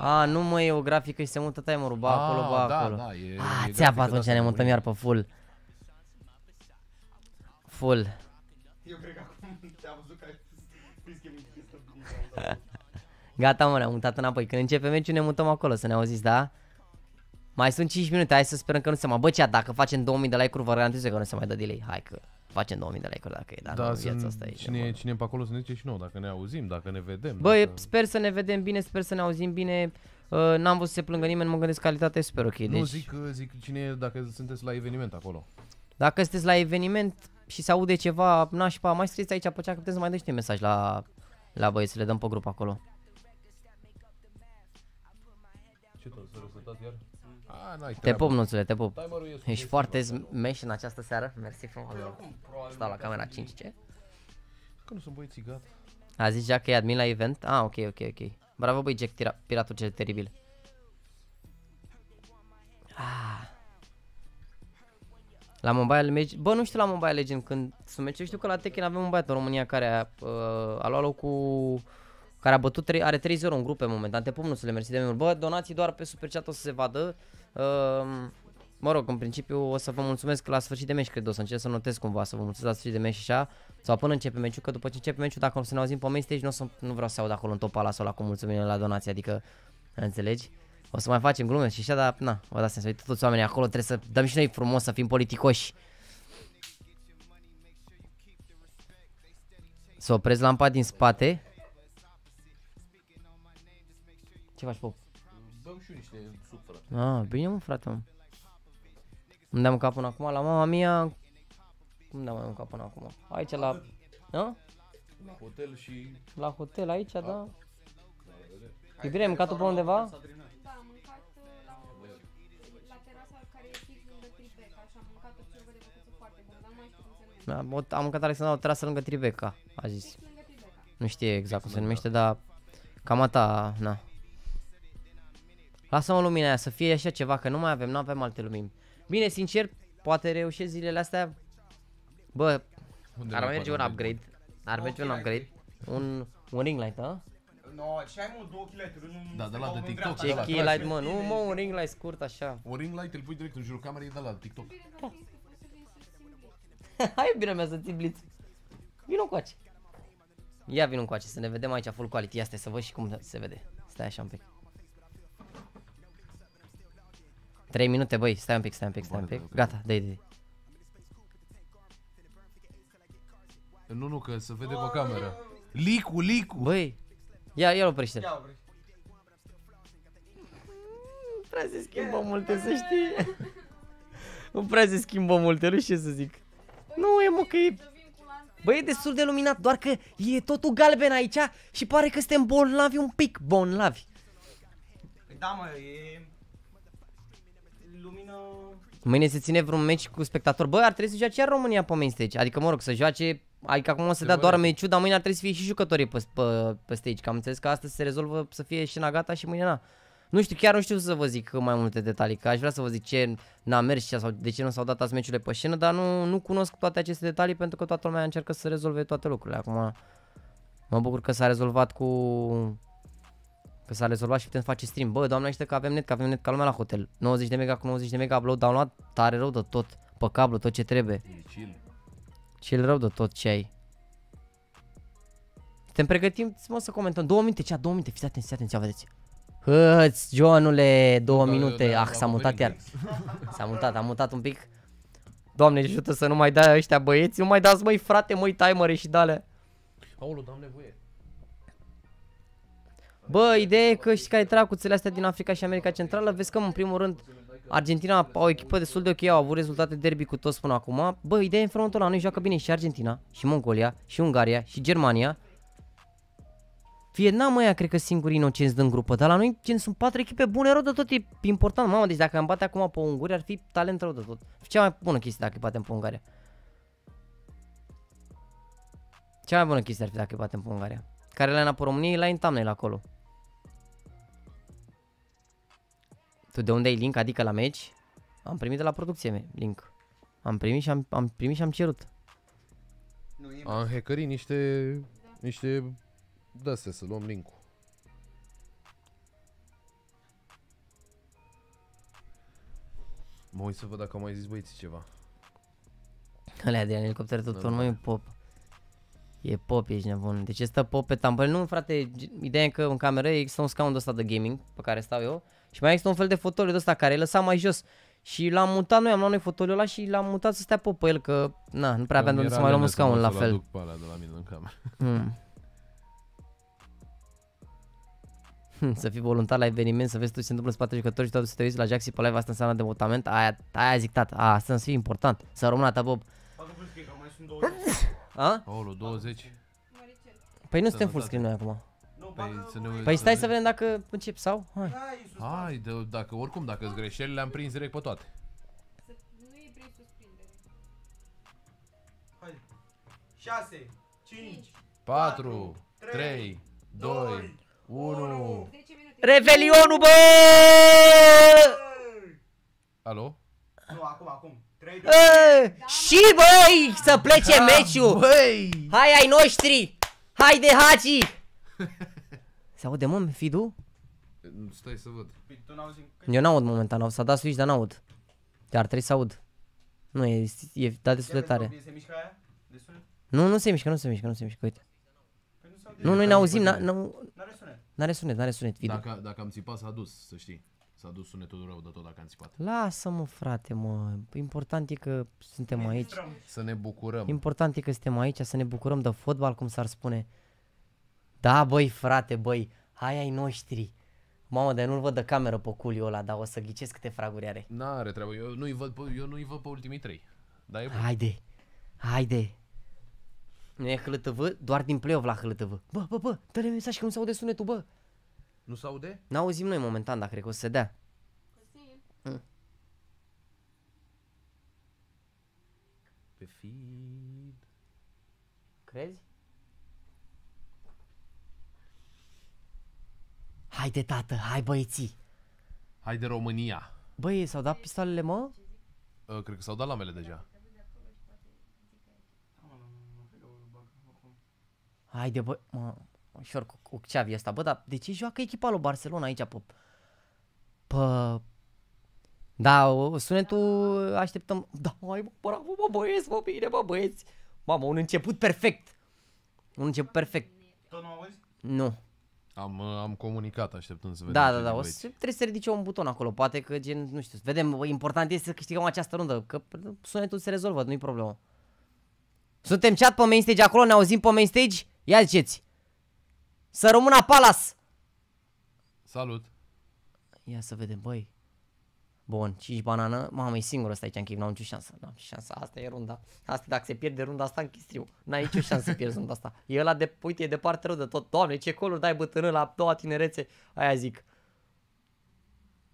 A, nu mă e o grafică și se mută timerul, ba acolo, Ah, ba da, acolo. da, e- Ah, e țeapă grafică atunci de-asta ne de mutăm mâine. iar pe full. Full. Eu cred că acum te-a văzut că ai scris că mi chestia Gata mă, ne-am mutat înapoi. Când începe meciul ne mutăm acolo, să ne auziți, da? Mai sunt 5 minute, hai să sperăm că nu se mai... Bă, cea, dacă facem 2000 de like-uri, vă garantez eu că nu se mai dă delay. Hai că facem 2000 de like-uri dacă e, dar Da, nu, sunt, viața asta e. cine, e- cine e pe acolo să ne zice și nouă, dacă ne auzim, dacă ne vedem. Bă, dacă... sper să ne vedem bine, sper să ne auzim bine. Uh, n-am văzut să se plângă nimeni, mă gândesc calitatea e super ok. Deci, Nu, zic, zic cine e, dacă sunteți la eveniment acolo. dacă sunteți la eveniment și se aude ceva nașpa, mai scrieți aici pe cea că puteți să mai dați mesaj la, la băieți, să le dăm pe grup acolo. Ce tot, să răsătați iar? A, n-ai Te treabă. pup, nuțule, te pup. Timerul e Ești foarte smeș în această seară. Mersi frumos. Stau la camera 5, ce? Că nu sunt băieții gata. A zis Jack că e admin la event? Ah, ok, ok, ok. Bravo, băi, Jack, tira, piratul cel teribil. Ah. La Mobile Legends, bă, nu știu la Mobile Legends când sunt meciuri, știu că la Tekken avem un băiat în România care a, uh, a luat loc cu care a bătut, 3, are 3-0 în grupe momentan, te pup, nu să le mersi de mult. Bă, donații doar pe Super Chat o să se vadă. Uh, mă rog, în principiu o să vă mulțumesc la sfârșit de meci, cred, o să încerc să notez cumva, să vă mulțumesc la sfârșit de meci și așa, sau până începe meciul, că după ce începe meciul, dacă o să ne auzim pe main stage, nu, o să, nu vreau să aud acolo în topa la sau la cu mulțumire la donații, adică, înțelegi? O să mai facem glume și așa, dar na, vă dați seama, să uite toți oamenii acolo, trebuie să dăm și noi frumos, să fim politicoși. Să oprezi lampa din spate. Ce faci, Pop? Dăm și eu niște suc, frate. Ah, bine mă, frate, mă. Unde am mâncat până acum? La mama mia... Unde am mai mâncat până acum? Aici la... Nu? La hotel și... La hotel aici, da. Iubire, ai mâncat tu pe undeva? Da, am mâncat uh, la, la terasa care e fix lângă Tribeca și am mâncat tot ce vede că foarte bun, dar nu mai știu cum se numește. Da, Am mâncat Alexandra o terasă lângă Tribeca, a zis. Fix lângă Tribeca. Nu știe exact cum se numește, dar cam ata, na. Lasă-mă lumina aia, să fie așa ceva, că nu mai avem, nu avem alte lumini. Bine, sincer, poate reușesc zilele astea. Bă, Unde ar ne merge poate un merge? upgrade. Ar merge un Ok, upgrade. Un, un ring light, a? No, ce ai mă, două kilometri, nu Da, de la de în TikTok, dreapta, de Ce la da. key light, mă, nu mă, un ring light scurt așa. Un ring light îl pui direct în jurul camerei de la TikTok. Hai bine mea să ții blitz. Vino coace. Ia vino coace să ne vedem aici full quality. Ia stai să văd și cum se vede. Stai așa un pic. 3 minute, băi, stai un pic, stai un pic, stai un pic. Gata, dă de. Nu, nu, că se vede pe cameră. Licu, licu! Băi, ia, ia-l oprește. Ia, vrei. Nu prea se schimbă multe, să știi. Nu prea se schimbă multe, nu știu ce să zic. Nu e mă că e... Băi, e destul de luminat, doar că e totul galben aici și pare că suntem bolnavi un pic, bolnavi. Păi Da, mă, e... Lumină... Mâine se ține vreun meci cu spectator. Bă, ar trebui să joace iar România pe main stage. Adică, mă rog, să joace... Adică acum o să dea doar Adevărat. meciul, dar mâine ar trebui să fie și jucătorii pe, pe, pe stage. Că am înțeles că astăzi se rezolvă să fie scena gata și mâine na. Nu știu, chiar nu știu să vă zic mai multe detalii, că aș vrea să vă zic ce n-a mers și sau de ce nu s-au dat azi meciurile pe scenă, dar nu, nu cunosc toate aceste detalii pentru că toată lumea încearcă să rezolve toate lucrurile. Acum mă bucur că s-a rezolvat cu... Că s-a rezolvat și putem face stream. Bă, doamne, știu că avem net, că avem net ca lumea la hotel. 90 de mega cu 90 de mega upload, download, tare rău de tot. Pe cablu, tot ce trebuie. E chill. Cel rău de tot ce ai. Te pregătim, mă, să comentăm. Două minute, cea, două minute, fiți atenți, fiți atenți, ia vedeți. Hăți, Joanule, două Da, minute. da, ah, am s-a mutat venit iar. fix. S-a mutat, am mutat un pic. Doamne, ajută să nu mai dai ăștia băieți, nu mai dați măi frate, măi timere și dale. Aolo, am nevoie. Bă, ideea e că știi care e tracuțele astea din Africa și America Centrală, vezi că în primul rând Argentina au o echipă destul de ok, au avut rezultate derby cu toți până acum. Bă, ideea e în felul ăla, noi joacă bine și Argentina, și Mongolia, și Ungaria, și Germania. Vietnam ăia cred că singurii inocenți din grupă, dar la noi gen, sunt patru echipe bune rău de tot, e important. Mamă, deci dacă am bate acum pe Unguria ar fi talent rău de tot. Cea mai bună chestie dacă îi batem pe Ungaria. Cea mai bună chestie ar fi dacă îi batem pe Ungaria. Care la pe României, la în thumbnail acolo. Tu de unde ai link, adică la meci? Am primit de la producție me- link. Am primit și am, am primit și am cerut. Nu, e Am hackărit niște... Niște... De-astea să luăm link-ul. Mă uit să văd dacă au mai zis băieții ceva. Alea de la elicopter tot Da, nu da. e pop. E pop, ești nebun. Deci stă pop pe tampon. Nu, frate, g- ideea e că în cameră există un scaun de ăsta de gaming pe care stau eu și mai există un fel de fotoliu de ăsta care e lăsat mai jos. Și l-am mutat noi, am luat noi fotoliul ăla și l-am mutat să stea pop pe el, că na, nu prea aveam de unde să mai luăm un scaun la fel. Duc pe alea de la mine în cameră. Hmm. Hmm, Să fii voluntar la eveniment, să vezi tot ce se întâmplă în spate jucători și toate să te uiți la Jaxi pe live, asta înseamnă devotament, aia, aia zic tata, a, asta să fie important, să rămână ta Bob. Facă full screen, că mai sunt două. A? Aolo, 20. Măricel. Păi nu suntem full Sănătate. screen noi acum. Nu, Păi bagă... să ne Păi stai să vedem dacă încep sau? Hai. Hai, sus, Hai, de, dacă oricum, dacă sunt greșeli, le-am prins direct pe toate. Să nu e prin surprindere. Hai. 6, 5, 4, 3, 2, 1. 10 minute. Revelionul, bă! Alo? Nu, acum, acum. 3, 2, E, și băi, să plece meciul! Băi! Hai ai noștri! Hai de Haci! Se aude mă, Fidu? Stai să văd. Păi tu n-auzi... Eu n-aud momentan, s-a dat switch, dar n-aud. Dar trebuie să aud. Nu, e, e dat destul de tare. Se mișcă aia? De sunet? Nu, nu se mișcă, nu se mișcă, nu se mișcă, uite. Păi nu se aude. Nu, noi ne auzim, n- nu, N-are sunet. n-are sunet, n-are sunet, video. Dacă, dacă am țipat, s-a dus, să știi. S-a dus sunetul rău de tot dacă am țipat. Lasă-mă, frate, mă. Important e că suntem aici. Distrăm. Să ne bucurăm. Important e că suntem aici, să ne bucurăm de fotbal, cum s-ar spune. Da, băi, frate, băi, hai ai noștri. Mamă, dar eu nu-l văd de cameră pe culiul ăla, dar o să ghicesc câte fraguri are. N-are treabă, eu nu-i văd, pe- eu nu-i văd pe ultimii trei. Dar e bun. Haide, haide. Nu e HLTV, doar din play-off la HLTV. Bă, bă, bă, dă-le mesaj că nu se aude sunetul, bă. Nu se aude? N-auzim noi momentan, dar cred că o să se dea. Cosmin, Pe feed. Crezi? Haide, tată, hai băieții. Hai de România. Băi, s-au dat pistoalele, mă? Uh, cred că s-au dat la mele deja. Haide, bă, mă, ușor cu, cu Xavi ăsta, bă, dar de ce joacă echipa lui Barcelona aici, pe... Pe... Da, o- sunetul așteptăm... Da, mai bă, bravo, bă, băieți, bă, bine, bă, băieți. Mamă, un început perfect. Un început perfect. Tot nu auzi? Nu. Am, uh, am comunicat, așteptând să vedem Da, ce da, da, zic o băieții. să, trebuie să ridice un buton acolo, poate că gen, nu știu, să vedem, bă, important este să câștigăm această rundă, că sunetul se rezolvă, nu-i problemă. Suntem chat pe main stage acolo, ne auzim pe main stage? Ia ziceți. Să rămână Palas! Salut! Ia să vedem, băi. Bun, 5 banană. Mamă, e singur ăsta aici în chip, n-am nicio șansă. N-am nicio șansă. Asta e runda. Asta dacă se pierde runda asta în chistriu. N-ai nicio șansă să pierzi runda asta. E ăla de, uite, e departe rău de tot. Doamne, ce coluri dai bătână la doua tinerețe. Aia zic.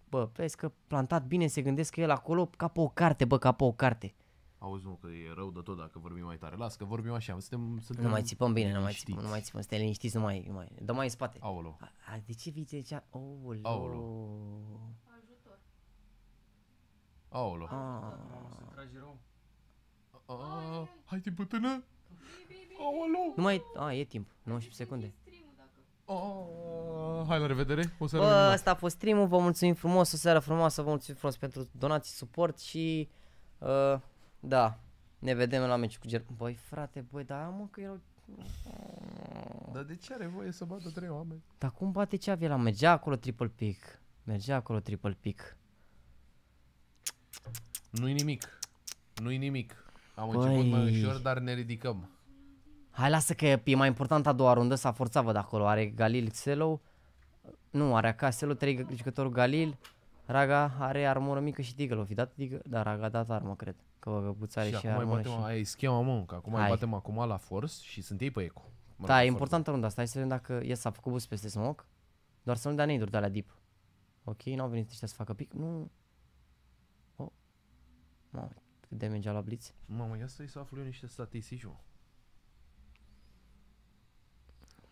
Bă, vezi că plantat bine, se gândesc că el acolo ca pe o carte, bă, ca pe o carte. Auzi, nu, că e rău de tot dacă vorbim mai tare. Las că vorbim așa, suntem... suntem Nu mai țipăm bine, nu mai liniștiți. țipăm, nu mai țipăm, suntem liniștiți, nu mai, nu mai, dă mai în spate. Aolo. A, a, de ce vii zicea? Oh, Aolo. ajutor. Aolo. Ah. Se trage rău. Ah, hai de bătână! Aolo! Nu mai, a, e timp, 19 secunde. Stream-ul dacă... Ah, hai la revedere, o să Bă, revenim. asta a fost stream vă mulțumim frumos, o seară frumoasă, vă mulțumim frumos pentru donații, suport și uh, da, ne vedem la meciul cu Ger... Băi frate, băi, da mă că erau... Dar de ce are voie să bată trei oameni? Dar cum bate ce avea la mergea acolo triple pick? Mergea acolo triple pick. Nu-i nimic. Nu-i nimic. Am Băi. început mai ușor, dar ne ridicăm. Hai lasă că e mai important a doua rundă, s-a forțat văd acolo, are Galil Xelo, nu, are Acaselo, trei jucători Galil, Raga are armură mică și Deagle, o fi dat Deagle? Da, Raga a dat armă, cred, că Buțare și și, acum mai armură batem, și... aia e schema, mă, că acum mai Hai. batem acum la force și sunt ei pe eco. Mă Da, rog, e force. importantă runda asta. Hai să vedem dacă yes, s-a făcut boost peste smoke. Doar să nu dea nade de la deep. Ok, n-au venit ăștia să facă pic. Nu. Oh. Mamă, cât damage a la blitz. Mamă, ia să-i să aflu eu niște statistici, mă.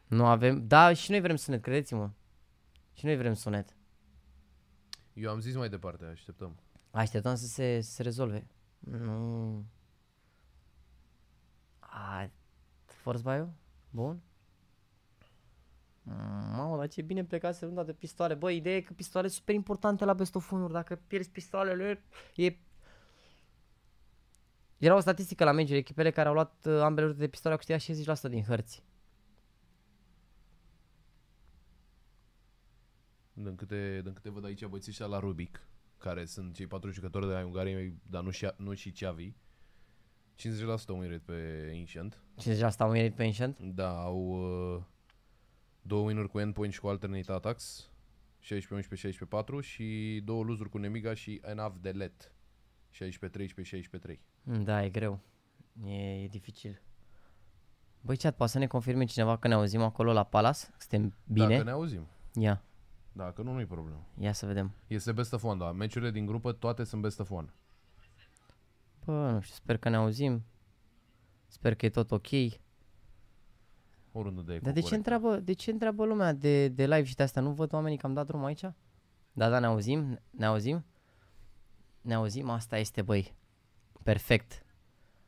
Nu avem. Da, și noi vrem sunet, credeți-mă. Și noi vrem sunet. Eu am zis mai departe, așteptăm. Așteptăm să se, să se rezolve. Nu. A, force buy Bun. Mm, Mamă, dar ce bine plecase runda de pistoale. Bă, ideea e că pistoale sunt super importante la best of uri. Dacă pierzi pistoalele, e... Era o statistică la meciuri, echipele care au luat uh, ambele rute de pistoale au câștigat 60% din hărți. Din câte, din câte văd aici băieții ăștia la Rubic, care sunt cei patru jucători de la Ungariei, dar nu și, nu și Xavi. 50% win rate pe Ancient. 50% au merit pe Ancient. Da, au uh, două win cu endpoint și cu alternate attacks. 16, 11, 16, 4 și două luzuri cu Nemiga și enough de let. 16, 13, 16, 3. Da, e greu. E, e dificil. Băi, chat, poate să ne confirme cineva că ne auzim acolo la Palace? Că Suntem bine? Dacă ne auzim. Ia, Dacă nu, nu-i problemă. ia să vedem. Este best of one, da. Meciurile din grupă, toate sunt best of one. Bă, nu știu, sper că ne auzim. Sper că e tot ok. O rundă de eco Dar de ce corectă. întreabă, de ce întreabă lumea de, de live și de astea? Nu văd oamenii că am dat drum aici? Da, da, ne auzim? Ne auzim? Ne auzim? Asta este, băi. Perfect.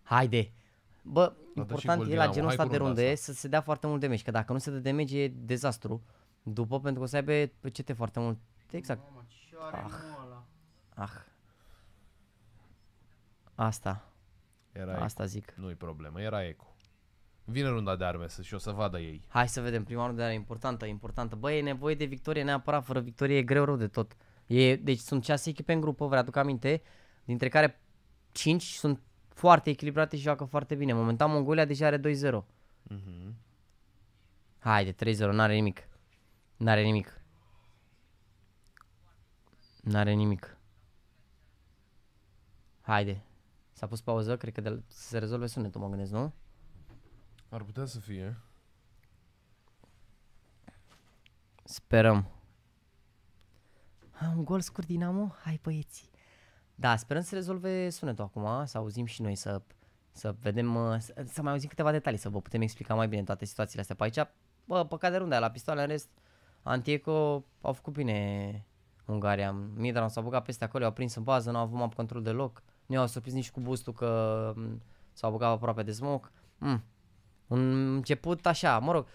Haide. Bă, și important gol e din la Amo. genul Hai ăsta cu de runda runde asta. să se dea foarte mult damage, că dacă nu se dă damage e dezastru. După, pentru că o să aibă pe CT foarte mult. Exact. Mamă, ce are Ah. mă ăla? Ah. Asta. Era Asta zic. eco. Nu-i problemă, era eco. Vine runda de arme să și o să vadă ei. Hai să vedem, prima rundă era importantă, importantă. Băi, e nevoie de victorie neapărat, fără victorie e greu rău de tot. E, deci sunt 6 echipe în grupă, vă aduc aminte, dintre care 5 sunt foarte echilibrate și joacă foarte bine. Momentan Mongolia deja are 2-0. Mhm. Haide, 3-0, n-are nimic. N-are nimic. N-are nimic. Haide. S-a pus pauză, cred că de, să se rezolve sunetul, mă gândesc, nu? Ar putea să fie. Sperăm. Ah, un gol scurt Dinamo? Hai băieți. Da, sperăm să rezolve sunetul acum, să auzim și noi, să, să vedem, uh, să, să mai auzim câteva detalii, să vă putem explica mai bine toate situațiile astea pe aici. Bă, păcat de runda, la pistoale, în rest, Antieco au făcut bine Ungaria. Midran s-a băgat peste acolo, au prins în bază, nu au avut map control deloc. Nu au surprins nici cu boostul că m, s-au băgat aproape de smoke. Mm. Un început așa, mă rog,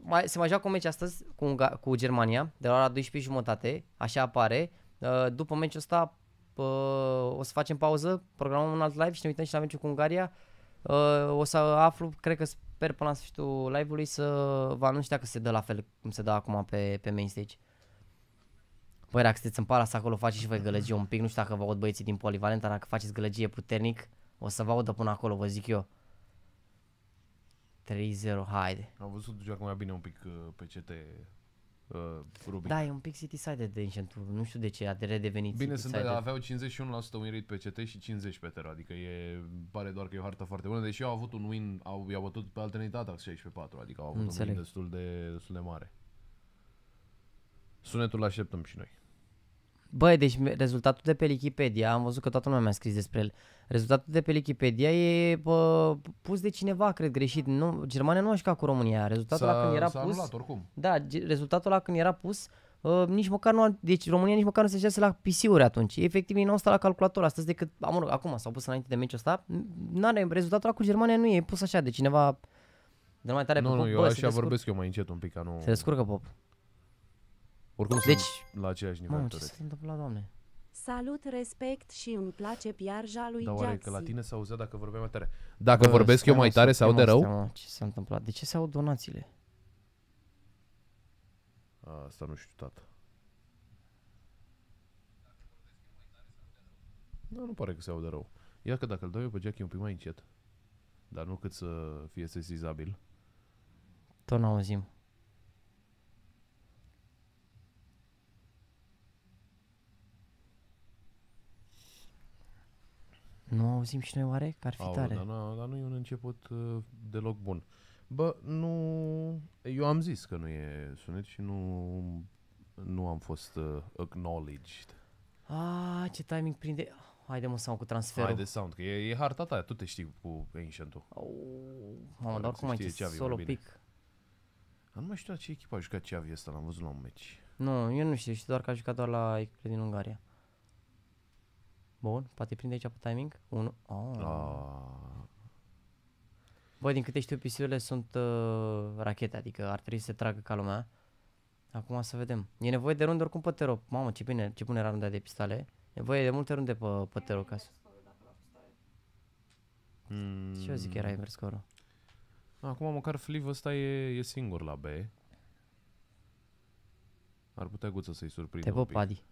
mai, se mai joacă un meci astăzi cu, Unga- cu Germania, de la ora 12 jumătate, așa apare. Uh, După meciul ăsta uh, o să facem pauză, programăm un alt live și ne uităm și la meciul cu Ungaria. Uh, O să aflu, cred că sper până la sfârșitul live-ului să vă anunț dacă se dă la fel cum se dă acum pe, pe main stage. Băi, dacă sunteți în Palace acolo, faceți și voi gălăgie un pic, nu știu dacă vă aud băieții din Polivalenta, dacă faceți gălăgie puternic, o să vă audă până acolo, vă zic eu. 3-0, haide. Am văzut joacă mai bine un pic uh, pe CT uh, Rubic. Da, e un pic city-sided de ancient nu știu de ce a de redevenit Bine, sunt, city-sided. aveau 51% win rate pe CT și 50 pe Tero, adică e, pare doar că e o hartă foarte bună, deși au avut un win, au, i-au bătut pe Alternate Attacks 16-4, adică au avut Înțeleg. un win destul de, destul de mare. Sunetul îl așteptăm și noi. Băi, deci me- rezultatul de pe Wikipedia, am văzut că toată lumea mi-a scris despre el. Rezultatul de pe Wikipedia e bă, pus de cineva, cred, greșit. Nu, Germania nu a jucat cu România. Rezultatul ăla când era s-a pus... anulat oricum. Da, ge- rezultatul ăla când era pus, uh, nici măcar nu a, deci România nici măcar nu se șase la PC-uri atunci. Efectiv, ei n-au stat la calculator astăzi decât, am, mă rog, acum s-au pus înainte de meciul ăsta. N-are, rezultatul ăla cu Germania nu e, e pus așa de cineva de mai tare Nu, pe nu, pop. eu Bă, se așa descurcă- vorbesc eu mai încet un pic, ca nu... Se descurcă pop. Oricum Deci- sunt la același nivel Mamă, ce teoretic. s-a întâmplat, doamne? Salut, respect și îmi place piarja lui Dar oare Jaxi. că la tine se auzea dacă vorbeai mai tare? Dacă Bă, vorbesc stai, eu mai mă, tare, să se aude fie, mă, rău? stai, mă, Ce s-a întâmplat? De ce se aud donațiile? Asta nu știu, tată. Da, nu pare că se aude rău. Ia că dacă îl dau eu pe Jackie un pic mai încet, dar nu cât să fie sesizabil. Tot n-auzim. Nu auzim și noi oare? Că ar fi Au, tare. dar, nu, dar nu e un început uh, deloc bun. Bă, nu... Eu am zis că nu e sunet și nu, nu am fost uh, acknowledged. Ah, ce timing prinde. Haide mă să mă cu transferul. Hai de sound, că e, e harta ta, tu te știi cu Ancient-ul. Au, mamă, Oare dar să oricum știe aici ce avi solo mai bine. pic. Dar nu mai știu la ce echipă a jucat Ciavi ăsta, l-am văzut la un meci. Nu, eu nu știu, știu doar că a jucat doar la echipele din Ungaria. Bun, poate prinde aici pe timing. Unu. Oh. Ah. Băi, din câte știu, pisiurile sunt uh, rachete, adică ar trebui să se tragă ca lumea. Acum să vedem. E nevoie de runde oricum pe tero. Mamă, ce bine, ce bune era runda de pistole. E nevoie de multe runde pe, pe tero ca să... Mm. Ce eu zic că era invers scorul. Acum măcar Fliv ăsta e, e singur la B. Ar putea Guță să-i surprindă Te un pup, pic. Adi.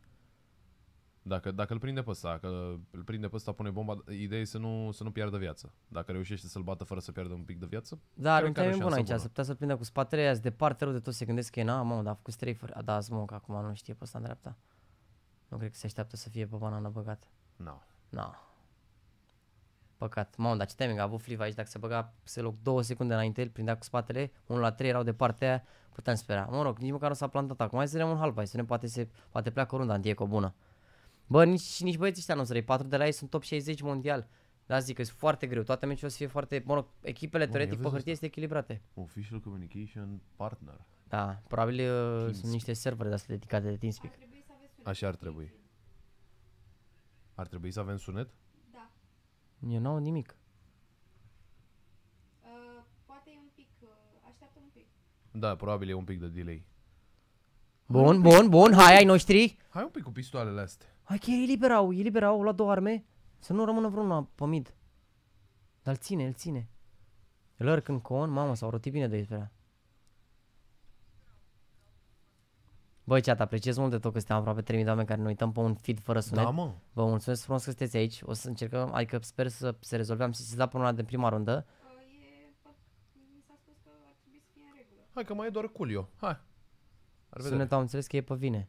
Dacă, dacă îl prinde pe ăsta, dacă îl prinde pe ăsta, pune bomba, ideea e să nu, să nu piardă viață. Dacă reușește să-l bată fără să piardă un pic de viață, Da, are Cred un că are timing bun șansă aici, bună. să putea să prindă cu spatele aia, de departe rău de tot se gândesc că e na, mamă, dar a făcut strafe a dat smoke acum, nu știe pe ăsta în dreapta. Nu cred că se așteaptă să fie pe banană băgat. nu. Na. Păcat. Mamă, dar ce timing a avut Fliv aici, dacă se băga se loc două secunde înainte, îl prindea cu spatele, 1 la 3 erau de partea aia, puteam spera. Mă rog, nici măcar nu s-a plantat acum, hai să vedem un half, hai să vedem, poate, se, poate pleacă o rundă Antieco bună. Bă, nici, nici băieții ăștia nu sunt 4 de la ei sunt top 60 mondial. Da, zic că e foarte greu, toate meciurile o să fie foarte, mă rog, echipele Bun, teoretic ia pe vezi hârtie este echilibrate. Official Communication Partner. Da, probabil uh, sunt TeamSpeak. niște servere de astea dedicate de TeamSpeak. Trebuie să aveți Așa ar trebui. Ar trebui să avem sunet? Da. Eu n-au nimic. Uh, poate e un pic, uh, așteaptă un pic. Da, probabil e un pic de delay. Bun, bun, bun, hai ai noștri. Hai un pic cu pistoalele astea. Hai că e liber au, e liber au, au luat două arme. Să nu rămână vreunul pe mid. Dar îl ține, îl ține. Îl arc în con, mamă, s-au rotit bine de aici pe ea. Băi, chat, apreciez mult de tot că suntem aproape 3000 de oameni care ne uităm pe un feed fără sunet. Da, mă. Vă mulțumesc frumos că sunteți aici. O să încercăm, adică sper să se rezolve. Am sesizat până la de prima rundă. Uh, e, mi s-a spus că ar trebui să fie în regulă. Hai că mai e doar Culio. Hai. Ar vedere. Sunetul am înțeles că e pe vine.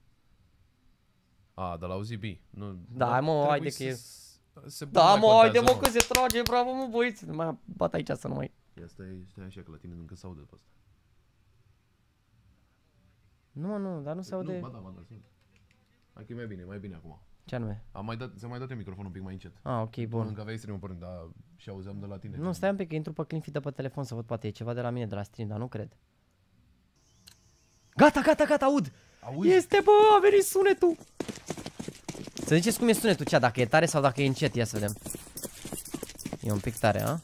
A, de la OZB. Nu, Da, dar mă, trebuie haide să că e- s- Se Da, mai mă, contează, haide mă, că se trage, bravo, mă, băieți. Nu mai bat aici să nu mai... Ia stai, stai așa că la tine încă se aude pe asta. Nu, mă, nu, dar nu se aude... Nu, ba da, ba da, sunt. Hai că e mai bine, mai bine acum. Ce anume? Am mai dat, ți-am mai dat eu microfonul un pic mai încet. Ah, ok, Bun. bun. Încă aveai stream pornind, dar și auzeam de la tine. Nu, stai un pic, că intru pe Clean de pe telefon să văd, poate e ceva de la mine de la stream, dar nu cred. Gata, gata, gata, aud! Auzi? Este, bă, a venit sunetul! Să ziceți cum e sunetul, cea, dacă e tare sau dacă e încet, ia să vedem. E un pic tare, a?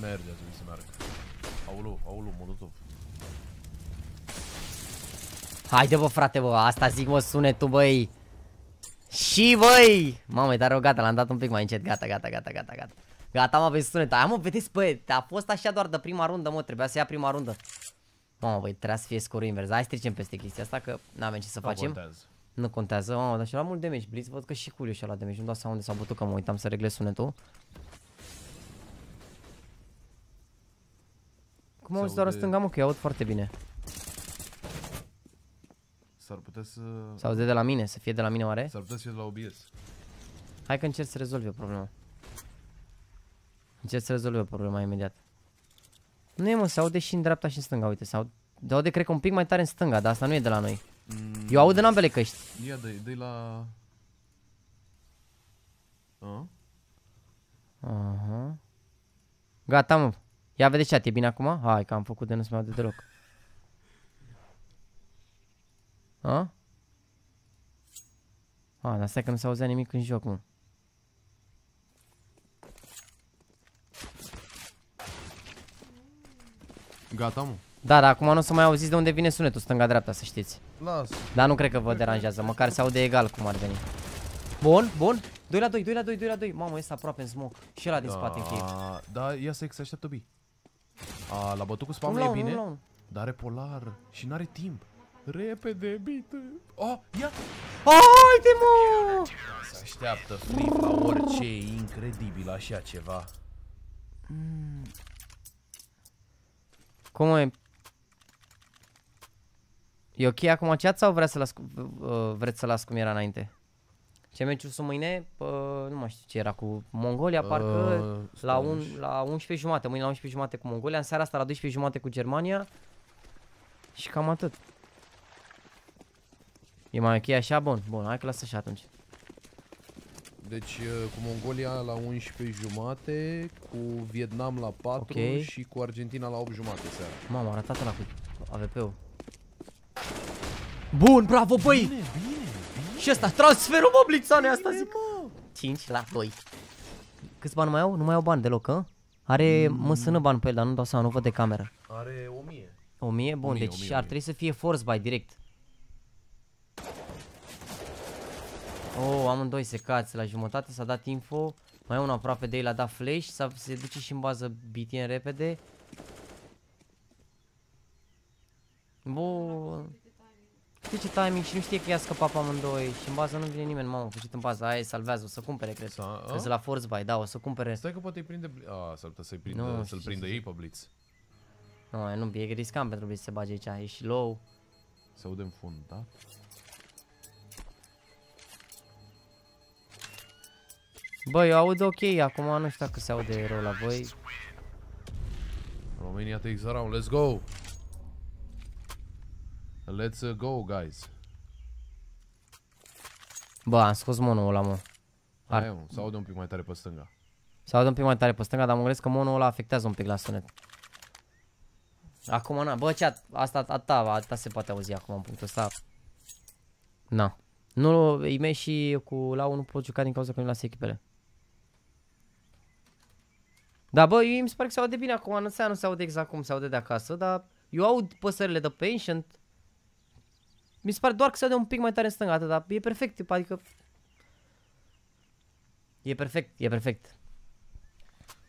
Merge, a trebuit să meargă. Aulu, aulu, molotov. Haide bă frate bă, asta zic mă sunetul băi Și băi Mamă, dar o gata, l-am dat un pic mai încet, gata, gata, gata, gata, gata Gata mă, vezi sunet, aia mă, vedeți băi, a fost așa doar de prima rundă mă, trebuia să ia prima rundă. Mamă băi, trebuia să fie scorul invers, hai să trecem peste chestia asta că n-avem ce să Nu facem. contează. Nu contează, mamă, dar și la mult damage, Blitz, văd că și Julio și-a luat damage, nu dau seama unde s-a bătut că mă uitam să reglez sunetul. Cum auzi doar în aude- stânga mă, că eu aud foarte bine. S-ar putea să... Se aude de la mine, să fie de la mine oare? S-ar putea să fie de la OBS. Hai că încerc să rezolvi o problemă. Încerc să rezolvi o problemă imediat. Nu e mă, se aude și în dreapta și în stânga, uite, se aude, se aude cred că un pic mai tare în stânga, dar asta nu e de la noi. Mm, Eu aud în ambele căști. Ia dă dă la... A? Aha. Gata, mă. Ia vede chat, e bine acum? Hai că am făcut de nu se mai aude deloc. A? A, dar stai că nu se auzea nimic în joc, mă. Gata, mă. Da, dar acum nu o să mai auziți de unde vine sunetul stânga-dreapta, să știți. Las. Dar nu cred că vă deranjează, măcar se aude egal cum ar veni. Bun, bun. 2 la 2, 2 la 2, 2 la 2. Mamă, este aproape în smoke. Și ăla din spate încheie. Da, da, ia să se așteaptă B. A, l-a bătut cu spam, Unul la e unul, bine. unul la unul. Dar are polar și n-are timp. Repede, bită. Oh, ia! Haide, mă! Se așteaptă free la orice, e incredibil așa ceva. Cum e? E ok acum chat sau vrea să las, cu- uh, vreți să las cum era înainte? Ce meciuri sunt mâine? Pă, nu mai știu ce era cu Mongolia, parcă Uh, la, stai un, așa. la 11 jumate, mâine la 11 jumate cu Mongolia, în seara asta la 12 jumate cu Germania și cam atât. E mai ok așa? Bun, bun, hai că lasă și atunci. Deci uh, cu Mongolia la 11 jumate, cu Vietnam la 4 Ok. și cu Argentina la 8 jumate seara. Mamă, a arătat la cu AVP-ul. Bun, bravo, băi! Bine, bine, bine. Și ăsta, transferul, mă, blițane, asta zic. 5 la 2. Câți bani mai au? Nu mai au bani deloc, hă? Are mm. măsână bani pe el, dar nu dau seama, nu văd de cameră. Are 1000. 1000? Bun, 1000, deci 1000, ar 1000. trebui să fie force buy direct. Oh, amândoi secați la jumătate, s-a dat info. Mai e unul aproape de ei, l-a dat flash, s-a, se duce și în bază BTN repede. Bun. Știi ce timing și nu știe că i-a scăpat pe amândoi și în bază nu vine nimeni, mamă, fugit în bază, aia salvează, o să cumpere, cred. Sa- Crezi a? la force buy, da, o să cumpere. Stai că poate îi prinde... Bli- A, s-ar putea să-i Nu, prindă, știu să-l ce prindă să ei pe Blitz. Nu, nu, e riscant pentru Blitz să se bage aici, e și low. Se aude în fund, da? Bă, eu aud ok, acum nu știu dacă se aude rău la voi. Romania takes the round, let's go! Let's uh, go, guys. Bă, am scos monul ăla, mă. Ar- Hai, mă, se aude un pic mai tare pe stânga. Se aude un pic mai tare pe stânga, dar mă gândesc că monul ăla afectează un pic la sunet. Acum, na, bă, chat, asta, atâta, atâta se poate auzi acum în punctul ăsta. Na. Nu, ei mei și cu Lau nu pot juca din cauza că nu lasă echipele. Da, bă, eu mi se pare că se aude bine acum, nu se, nu se aude exact cum se aude de acasă, dar eu aud păsările de pe Ancient. Mi se pare doar că se aude un pic mai tare în stânga, atât, dar e perfect, adică... E perfect, e perfect.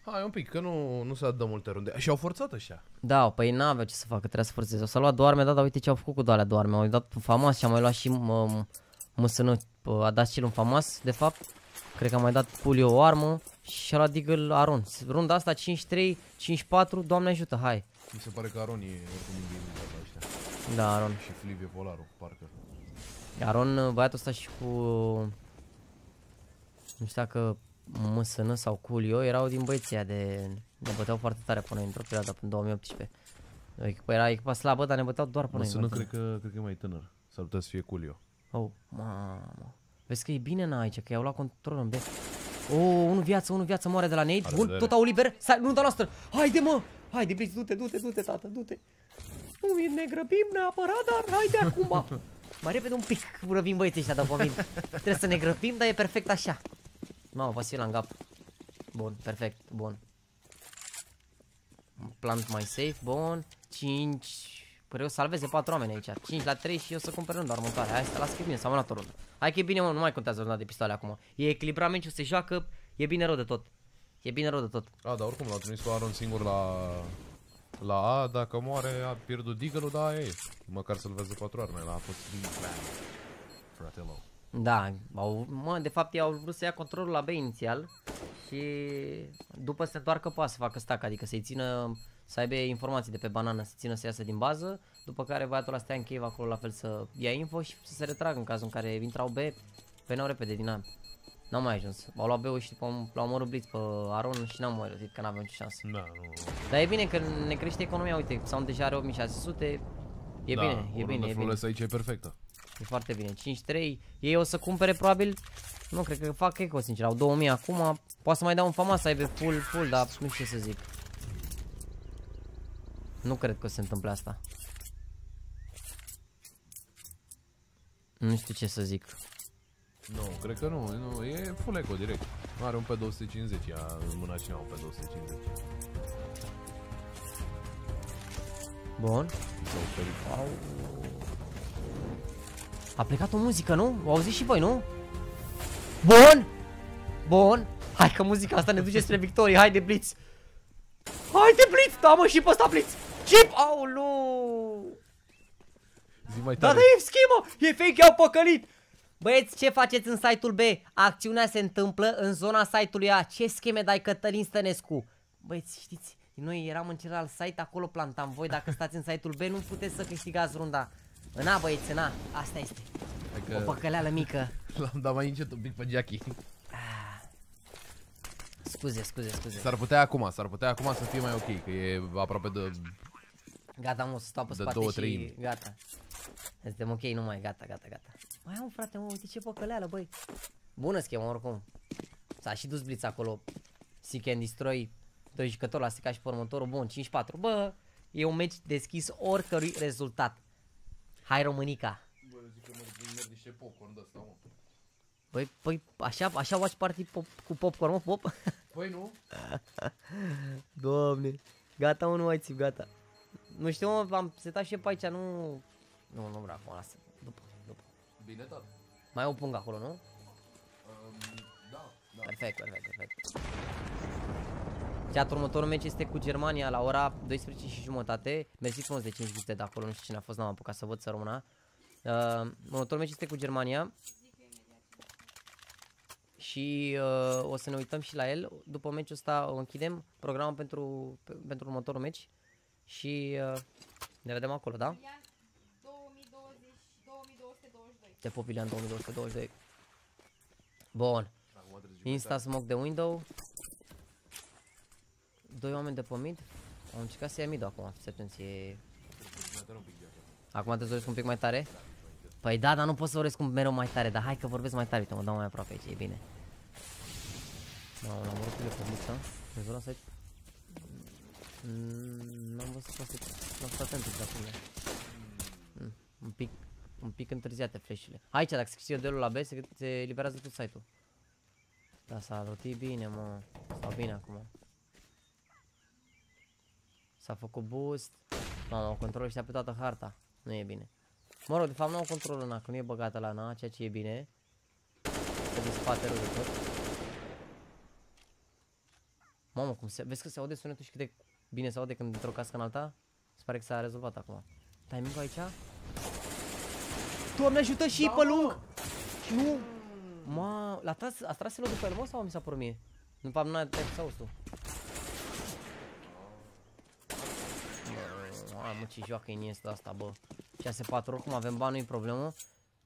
Hai un pic, că nu, nu s-a dat multe runde. Și au forțat ăștia. Da, păi n-aveau ce să facă, trebuia să forțeze. O să lua doarme, da, dar uite ce au făcut cu doalea doarme. Au dat famas și a mai luat și mă, măsână, a dat și un famas, de fapt. Cred că a mai dat Pulio o armă și a luat Deagle Aron. Runda asta 5-3, 5-4, doamne ajută, hai. Mi se pare că Aron e oricum din data ăștia. Da, Aron. Și Flivie Polaru, parcă. Aron, băiatul ăsta și cu... Nu știu dacă Măsână sau Culio erau din băieții aia de... Ne băteau foarte tare până într-o perioadă, până 2018. O echipă era echipa slabă, dar ne băteau doar până Mă sună, în cred că, cred că e mai tânăr. S-ar putea să fie Culio. Oh, mamă. Vezi că e bine în aici, că i-au luat control în B. Oh, unul viață, unul viață moare de la Nate. Are Bun, vedere. tot au liber. Stai, nu da noastră. Haide, mă. Haide, Blitz, du-te, du-te, du-te, tată, du-te. Nu ne grăbim neapărat, dar haide acum. Mai repede un pic până vin băieții ăștia după mine. Trebuie să ne grăbim, dar e perfect așa. Mamă, Vasil la gap. Bun, perfect, bun. Plant mai safe, bun. 5 Păi eu salveze 4 oameni aici 5 la 3 și eu să cumpăr rândul următoare Hai să las că e bine, s-a mânat o rundă Hai că e bine mă, nu mai contează runda de pistoale acum E echilibrat meciul, se joacă E bine rău de tot E bine rău de tot A, dar oricum l-a trimis pe Aron singur la... La A, dacă moare, a pierdut Deagle-ul, da, e. Măcar să-l vezi de patru arme, la a fost bine plan. Fratello. Da, au, mă, de fapt ei au vrut să ia controlul la B inițial Și după se întoarcă poate să facă stack Adică să-i țină să aibă informații de pe banană, să țină să iasă din bază, după care băiatul ăla stea în cave acolo la fel să ia info și să se retragă în cazul în care intrau B, veneau repede din A. N-au mai ajuns. Au luat B-ul și după l-au omorât Blitz pe Aron și n-am mai răzit că n-aveam nicio șansă. Da, nu... Dar e bine că ne crește economia, uite, Sound deja are 8600, e da, bine, e o bine, rundă e bine. flawless aici e perfectă. E foarte bine. 5-3. Ei o să cumpere probabil... Nu, cred că fac eco, sincer. Au 2000 acum. Poate să mai dau un famas să aibă full, full, dar nu știu ce să zic. Nu cred că se întâmplă asta. Nu știu ce să zic. Nu, cred că nu, nu, e full eco direct. Are un pe 250, ia în mâna cine au un pe 250. Bun. S-au ferit. Au. A plecat o muzică, nu? O auziți și voi, nu? Bun! Bun! Hai că muzica asta ne duce spre victorie, haide Blitz! Haide Blitz! Da mă și pe ăsta Blitz! Chip! Aulu! Zi mai Da, tare. da, e schimă! E fake, i-au păcălit! Băieți, ce faceți în site-ul B? Acțiunea se întâmplă în zona site-ului A. Ce scheme dai Cătălin Stănescu? Băieți, știți, noi eram în celălalt site, acolo plantam voi. Dacă stați în site-ul B, nu puteți să câștigați runda. În A, băieți, în A. Asta este. Hai O că păcăleală mică. l-am dat mai încet un pic pe Jackie. Scuze, scuze, scuze. S-ar putea acum, s-ar putea acum să fie mai ok, că e aproape de... Gata, mă, să stau pe De spate două și treimi. gata. Suntem ok, nu mai, gata, gata, gata. Mai am frate, mă, uite ce păcăleală, băi. Bună schemă, oricum. S-a și dus blitz acolo. Seek and Destroy, doi jucători la seca și pe următorul, bun, 5-4. Bă, e un meci deschis oricărui rezultat. Hai Românica. Bă, zic că merg niște popcorn de ăsta, mă. Băi, păi, așa, așa watch party pop, cu popcorn, mă, pop? Păi nu? Doamne. Gata, mă, nu mai țip, gata. Nu știu, mă, am setat și eu pe aici, nu... Nu, nu vreau acum, lasă. După, după. Bine, tată. Mai e un pung acolo, nu? Um, da, da. Perfect, perfect, perfect. Chat, următorul meci este cu Germania la ora 12 și jumătate. Mersi frumos de 5 minute de acolo, nu știu cine a fost, n-am apucat să văd să rămână. Uh, următorul meci este cu Germania. Și uh, o să ne uităm și la el. După meciul ăsta o închidem programul pentru, pe, pentru următorul meci. Și uh, ne vedem acolo, da? Ian 2020, 2222. Te pup, Ilian 2222. Bun. Insta smoke de window. Doi oameni de pe mid. Am încercat să ia mid acum, fiți atenție. Acum te zoresc un pic mai tare? Păi da, dar nu pot să voresc un mereu mai tare, dar hai că vorbesc mai tare, uite, mă dau mai aproape aici, e bine. Mamă, l-am urât pe pe ăsta. E zona site? Mm, N-am văzut asta, n-am stat atent exact unde. Mm, Un pic, un pic întârziate flash-urile. Aici, dacă se câștigă duelul la B, se, se eliberează tot site-ul. Da, s-a rotit bine, mă. Stau bine acum. S-a făcut boost. Mamă, controlul ăștia pe toată harta. Nu e bine. Mă rog, de fapt nu au controlul ăla, că nu e băgată la na, ceea ce e bine. Se dispate rău de tot. Mamă, cum se... Vezi că se aude sunetul și cât de bine se aude când într-o cască în alta? Se pare că s-a rezolvat acum. Timing aici? Doamne ajută și da, pe lung! Nu! Ma, l-a tras, a tras după el, mă, sau mi s-a părut mie? Nu, fapt, n-a te sau tu. Mamă, ce joacă Iniesta asta, bă. 6-4, oricum avem bani, nu-i problemă.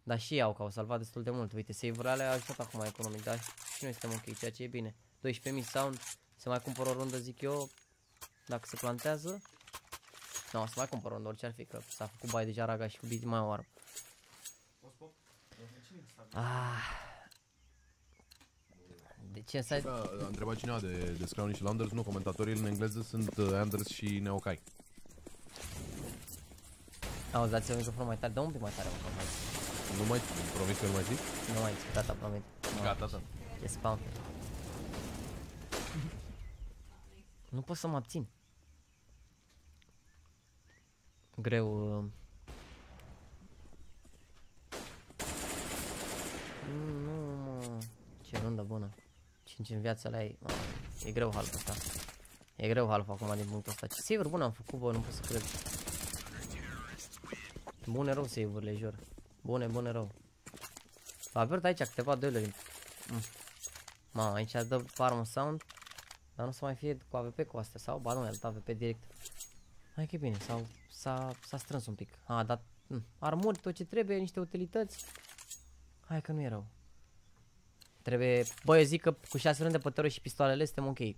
Dar și ei au, că au salvat destul de mult. Uite, save-urile alea au ajutat acum economic, dar și noi suntem ok, ceea ce e bine. 12.000 sound, se mai cumpără o rundă, zic eu, dacă se plantează. Nu, o să mai cumpăr o rundă, orice ar fi, că s-a făcut bai deja raga și cu Didi mai oară. Ah. De ce să Da, a întrebat cineva de, de Scrown și Landers, nu, comentatorii în engleză sunt uh, Anders și Neokai. Auzi, dați un microfon mai tare, dă un pic mai tare, mă, mai. Nu mai promis că nu mai zic? Nu mai zic, gata, promit. Nu, Gata, da. E spam. Nu pot să mă abțin. Greu. uh. Nu, mă. Ce rundă bună. 5 în viața la ei. Mă, e greu halful ăsta. E greu halful acum din punctul ăsta. Ce save bun am făcut, bă, nu pot să cred. Bune rău save-urile, jur. Bune, bune rău. A pierdut aici câteva dueluri. Mm. Ma, aici dă farm sound. Dar nu să mai fie cu AVP cu astea sau? Ba nu, i-a dat AVP direct. Hai că e bine, sau s-a, s-a strâns un pic. A, dat mm, armuri, tot ce trebuie, niște utilități. Hai că nu e rău. Trebuie, bă, eu zic că cu 6 runde pe tără și pistoalele suntem ok.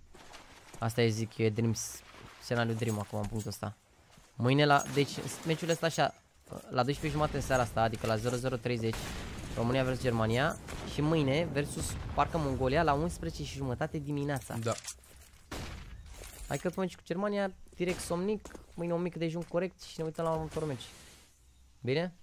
Asta e zic eu, e Dream, scenariul Dream acum în punctul ăsta. Mâine la, deci meciul ăsta așa, la 12 jumate în seara asta, adică la 0030, România vs Germania și mâine versus parcă Mongolia la 11 și jumătate dimineața. Da. Hai că meci cu Germania, direct somnic, mâine un mic dejun corect și ne uităm la următorul meci. Bine?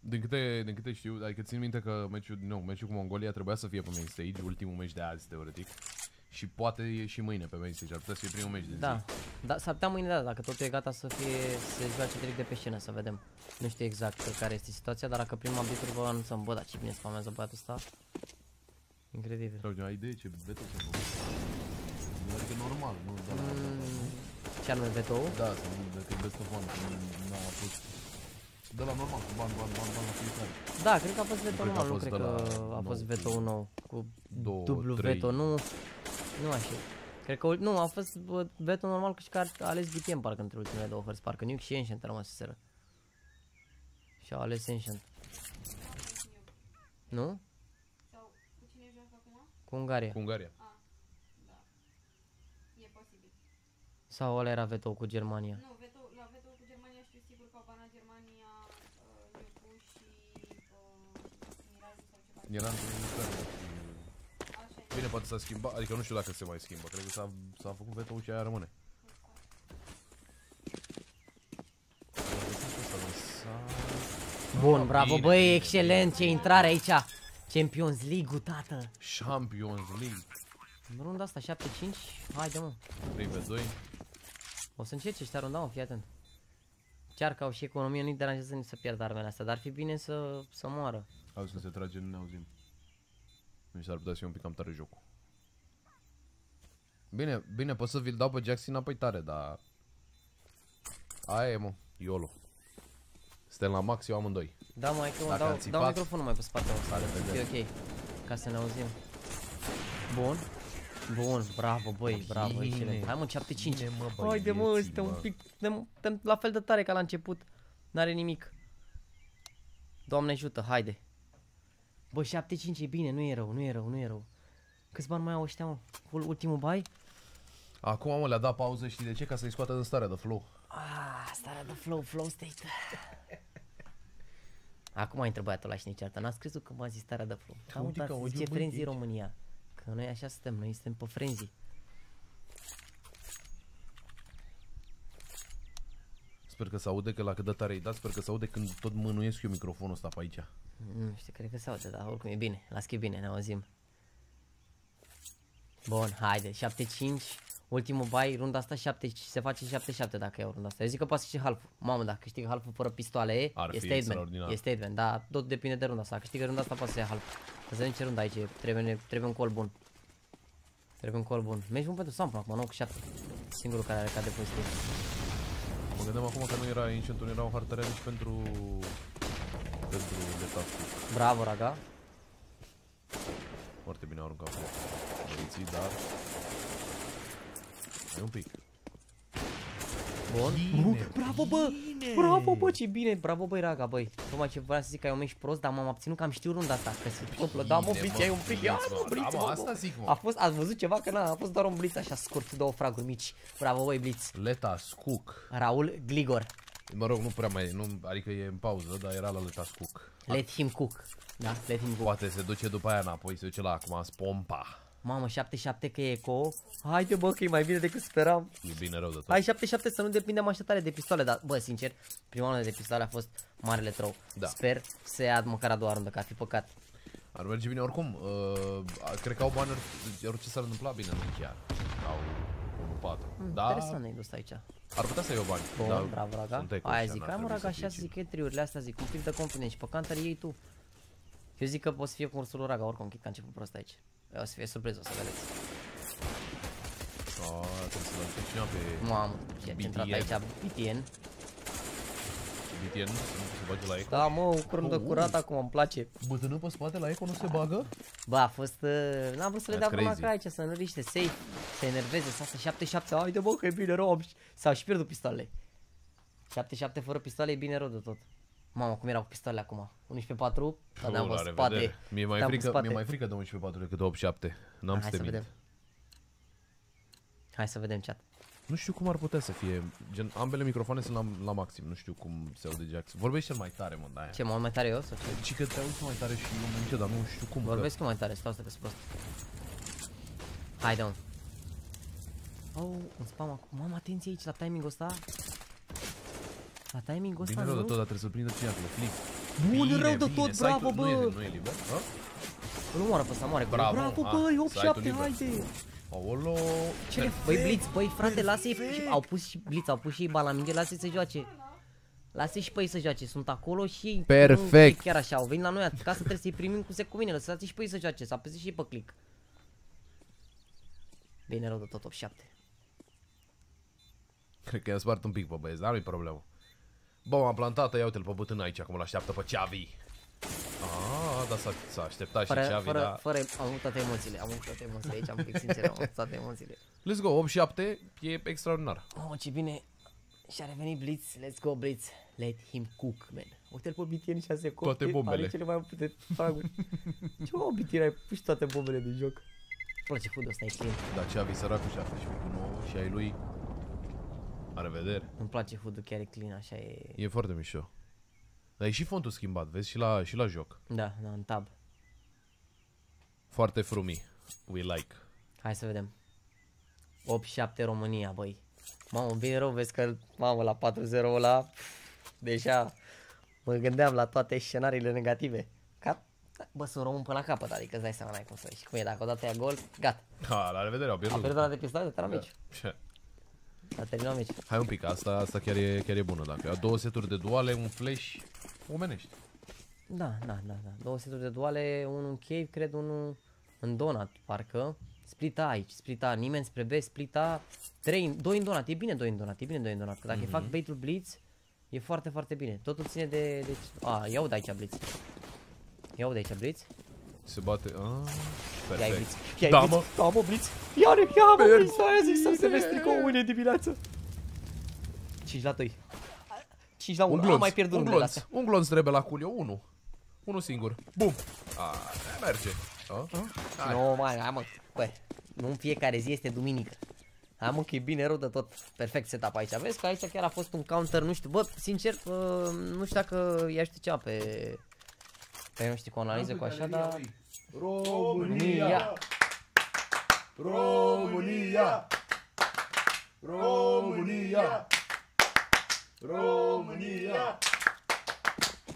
Din câte, din câte știu, adică țin minte că meciul, nu, meciul cu Mongolia trebuia să fie pe main stage, ultimul meci de azi, teoretic. Și poate e și mâine pe main stage, ar putea să fie primul meci din Da. zi. Da, s-ar putea mâine, da, dacă totul e gata să fie, să se joace direct de pe scenă, să vedem. Nu știu exact care este situația, dar dacă prin arbitru vă anunțăm, bă, dar ce bine spamează băiatul ăsta. Incredibil. Sau ai idee ce veto să fac? Adică normal, nu de la... Mm, ce anume veto Da, să nu, dacă e best of one, că nu a fost... De la normal, cu bani, bani, bani, bani la fiecare. Da, cred că a fost veto cred că a normal, nu fost cred de că la a fost nou, veto nou cu două, dublu trei. veto, nu, nu așa. Cred că, ul- nu, a fost bă, veto normal că și că a ales DPM parcă între ultimele două hărți, parcă Nuke și Ancient a rămas seră. Și au ales Ancient. Nu? Sau cu cine joacă acum? Cu Ungaria. Cu Ungaria. Da. E posibil. Sau ăla era veto cu Germania. Nu, veto, la veto cu Germania știu sigur că au banat Germania, uh, Nucu și uh, Mirajul sau ceva. Era într-un infer. Așa e. Bine, poate s-a schimbat, adică nu știu dacă se mai schimbă, cred că s-a, s-a făcut veto și aia rămâne. Bun, bravo, Bine, băi, bine, excelent, ce bine, intrare aici. Champions League-ul, tată. Champions League. În runda asta, 7-5, haide mă. 3v2. O să încerce ăștia runda, mă, fii atent. Cearcă au și economie, nu-i deranjează nici să pierdă armele astea, dar ar fi bine să, să moară. Auzi când se trage, nu ne auzim. Mi s-ar putea să fie un pic cam tare jocul. Bine, bine, pot să vi-l dau pe Jackson înapoi tare, dar... Aia e, mă, YOLO. Suntem la max, eu amândoi. Da, mai că mă Dacă dau, ați dau țipat- microfonul mai pe spate, mă, Are, să fie vedem. ok. Ca să ne auzim. Bun. Bun, bravo, băi, bravo, Bine. excelent. Hai mă, 7-5. Bine, mă, Haide mă, băieții, suntem un mă. pic, suntem, suntem la fel de tare ca la început. N-are nimic. Doamne ajută, haide. Bă, 7-5 e bine, nu e rău, nu e rău, nu e rău. Câți bani mai au ăștia, mă? Ul- Ultimul bai? Acum, mă, le-a dat pauză, știi de ce? Ca să-i scoată din starea de flow. Ah, starea de flow, flow state. Acum intră băiatul ăla și ne ceartă. N-ați crezut că m-a zis starea de flow. Da, mă, uite dar că se audio, zice băi, frenzy aici. România. Că noi așa suntem, noi suntem pe frenzy. Sper că se aude, că la cât de tare îi dat, sper că se aude când tot mânuiesc eu microfonul ăsta pe aici. Nu știu, cred că se aude, dar oricum e bine. Las că e bine, ne auzim. Bun, haide, 7-5. Ultimul bai, runda asta 7, se face 7-7 dacă e o runda asta. Eu zic că poate și half. Mamă, dacă câștigă half fără pistoale, Ar e fi statement. extraordinar. E statement, dar tot depinde de runda asta. Dacă câștigă runda asta, poate să ia half. Să vedem ce runda aici e. Trebuie, ne- trebuie un call bun. Trebuie un call bun. Mergi bun pentru Sampa acum, 9 cu 7. Singurul care are ca de pozitiv. Mă gândeam acum că nu era Ancient, nu era o hartă rea nici pentru... Pentru Letascu. Bravo, Raga. Foarte bine au aruncat acolo. Băieții, dar... Hai un pic. Bun. Bine, Bravo, bă! Bravo, bă, ce bine! Bravo, băi, Raga, băi. Tocmai ce vreau să zic că ai un meci prost, dar m-am abținut că am știut runda asta. Că se întâmplă. Da, mă, Bine, Blitz, mă, ai un pic. Ia, Blitz, mă, mă. Blitz, Da, mă, mă, asta bă. zic, mă. A fost, ați văzut ceva? Că n-a, a fost doar un Blitz așa scurt, două fraguri mici. Bravo, băi, Blitz. Leta Scook. Raul Gligor. Mă rog, nu prea mai, nu, adică e în pauză, dar era la Leta Scook. Let him cook. Da, let him cook. Poate se duce după aia înapoi, se duce la acum Spompa. Mamă, 7-7 că e eco. Haide, bă, că e mai bine decât speram. E bine rău de tot. Hai 7-7 să nu depindem așa tare de pistoale, dar bă, sincer, prima rundă de pistoale a fost marele trou. Da. Sper să ia măcar a doua rundă, că ar fi păcat. Ar merge bine oricum. Uh, cred că au bani, orice s-ar întâmpla bine, nu chiar. Au 1-4. Da, Interesant ne-ai dus aici. ar putea să iau bani. Bun, da, bravo, Raga. sunt eco Aia ăștia, zic, n-ar hai mă, trebui Raga, fie așa cine. zic, e triurile astea, zic, un pic de confident și pe counter iei tu. Eu zic că poți să fie cursul lui Raga, oricum, chit că a început prost aici. O să fie surpriză, o să vedeți. Oh, trebuie să dăm pe cineva pe Mamă, ce a intrat BTN. aici, BTN. BTN, să nu se bage la eco. Da, mă, o curândă Oh, curată acum, îmi place. Bătână pe spate la eco nu se bagă? Bă, a fost... Uh, n-am vrut să le That's dea până crazy. ca aici, să nu riște safe, să enerveze, să asta 7-7, haide bă, că e bine rău, am și- s-au și pierdut pistoalele. 7-7 fără pistoale e bine rău de tot. Mamă, cum erau cu pistoalele acum? 11-4, dar ne-am Oh, la văzut revedere. spate. Mi-e mai, ne-am frică, văzut mi-e mai spate. frică de 11-4 decât de 8-7. N-am să Hai te să mint. vedem. Hai să vedem chat. Nu știu cum ar putea să fie. Gen, ambele microfoane sunt la, la maxim. Nu știu cum se aude Jax. Vorbești cel mai tare, mă, de-aia. Ce, mă aud mai tare eu sau ce? Și că te auzi mai tare și eu mă dar nu știu cum. că- Vorbesc eu mai tare, stau să te prost. Haide, mă. Oh, un spam acum. Mamă, atenție aici la timingul ăsta. La timingul ăsta, Bine rău de nu? tot, dar trebuie să prindă cineva cu flic. Bun, rău de tot, Site-ul bravo, Nu e, bă! nu e liber? Ha? Îl omoară pe ăsta, moare. cu el. Bravo, Bravo, ah, băi, site-ul 8-7, liber. haide. Aolo. Ce le... Băi, Blitz, băi, frate, lasă-i și au pus și Blitz, au pus și ei bala minge, lasă-i să joace. Lasă-i și pe ei să joace, sunt acolo și ei Perfect. nu e chiar așa, au venit la noi acasă, trebuie să-i primim cu secumine, lăsați și pe ei să joace, să apese și ei pe click. Bine rău de tot 8-7. Cred că i-a spart un pic pe băieți, dar nu-i problemă. Bă, m-am plantat, ia uite-l pe bătân aici, acum l-așteaptă pe Ceavi. Ah, dar s-a, s-a așteptat și Fără, Ceavi, fără, da. fără, am avut toate emoțiile, am avut toate emoțiile aici, am pic sincer, am avut toate emoțiile. Let's go, 8-7 e extraordinar. Oh, ce bine. Și-a revenit Blitz, let's go Blitz. Let him cook, man. Uite-l pe BTN și se Toate bombele. Are cele mai multe fraguri. ce mă, BTN, ai pus toate bombele din joc. Îmi place food ăsta, e clean. Dar Ceavi săracul 17 cu 9 și ai lui... La revedere. Îmi place food chiar e clean, așa e... E foarte mișto. Dar e și fontul schimbat, vezi, și la, și la joc. Da, da, în tab. Foarte frumi. We like. Hai să vedem. 8-7 România, băi. Mamă, îmi vine rău, vezi că, mamă, la 4-0 ăla, pf, deja mă gândeam la toate scenariile negative. Ca, bă, sunt român până la capăt, adică îți dai seama, n-ai cum să și cum e, dacă odată ia gol, gata. Ha, la revedere, au A pierdut. pierdut la de pistoale, de terminat meci. Ce? A terminat meci. Hai un pic, asta, asta chiar, e, chiar e bună. Dacă au două seturi de duale, un flash, omenești. Da, da, da, da. Două seturi de duale, unul în cave, cred, unul în donat, parcă. Splita aici, splita nimeni spre B, splita 3, 2 în donat, e bine 2 în donat, e bine 2 în donat, că dacă mm-hmm. fac baitul blitz, e foarte, foarte bine. Totul ține de, de... A, iau de aici blitz. Iau de aici blitz. Se bate... Ah, Ia-i perfect. blitz. Ia-i Da, blitz. mă. Da, mă, blitz. Ia-ne, ia, mă, blitz. Aia zic să se vezi tricou mâine dimineață. 5 la 2. 5 la 1. Un Am glonț, mai pierdut un unele glonț, astea. un glonț trebuie la culio, unul. Unul singur. Bum. A, merge. A? Hai. Nu, mai, hai mă, bă, nu în fiecare zi este duminică. Hai mă că e bine rău de tot. Perfect setup aici. Vezi că aici chiar a fost un counter, nu știu, bă, sincer, uh, nu știu dacă i-aș știu cea pe... Pe nu știu, cu o analiză cu așa, dar... România! România! România! România!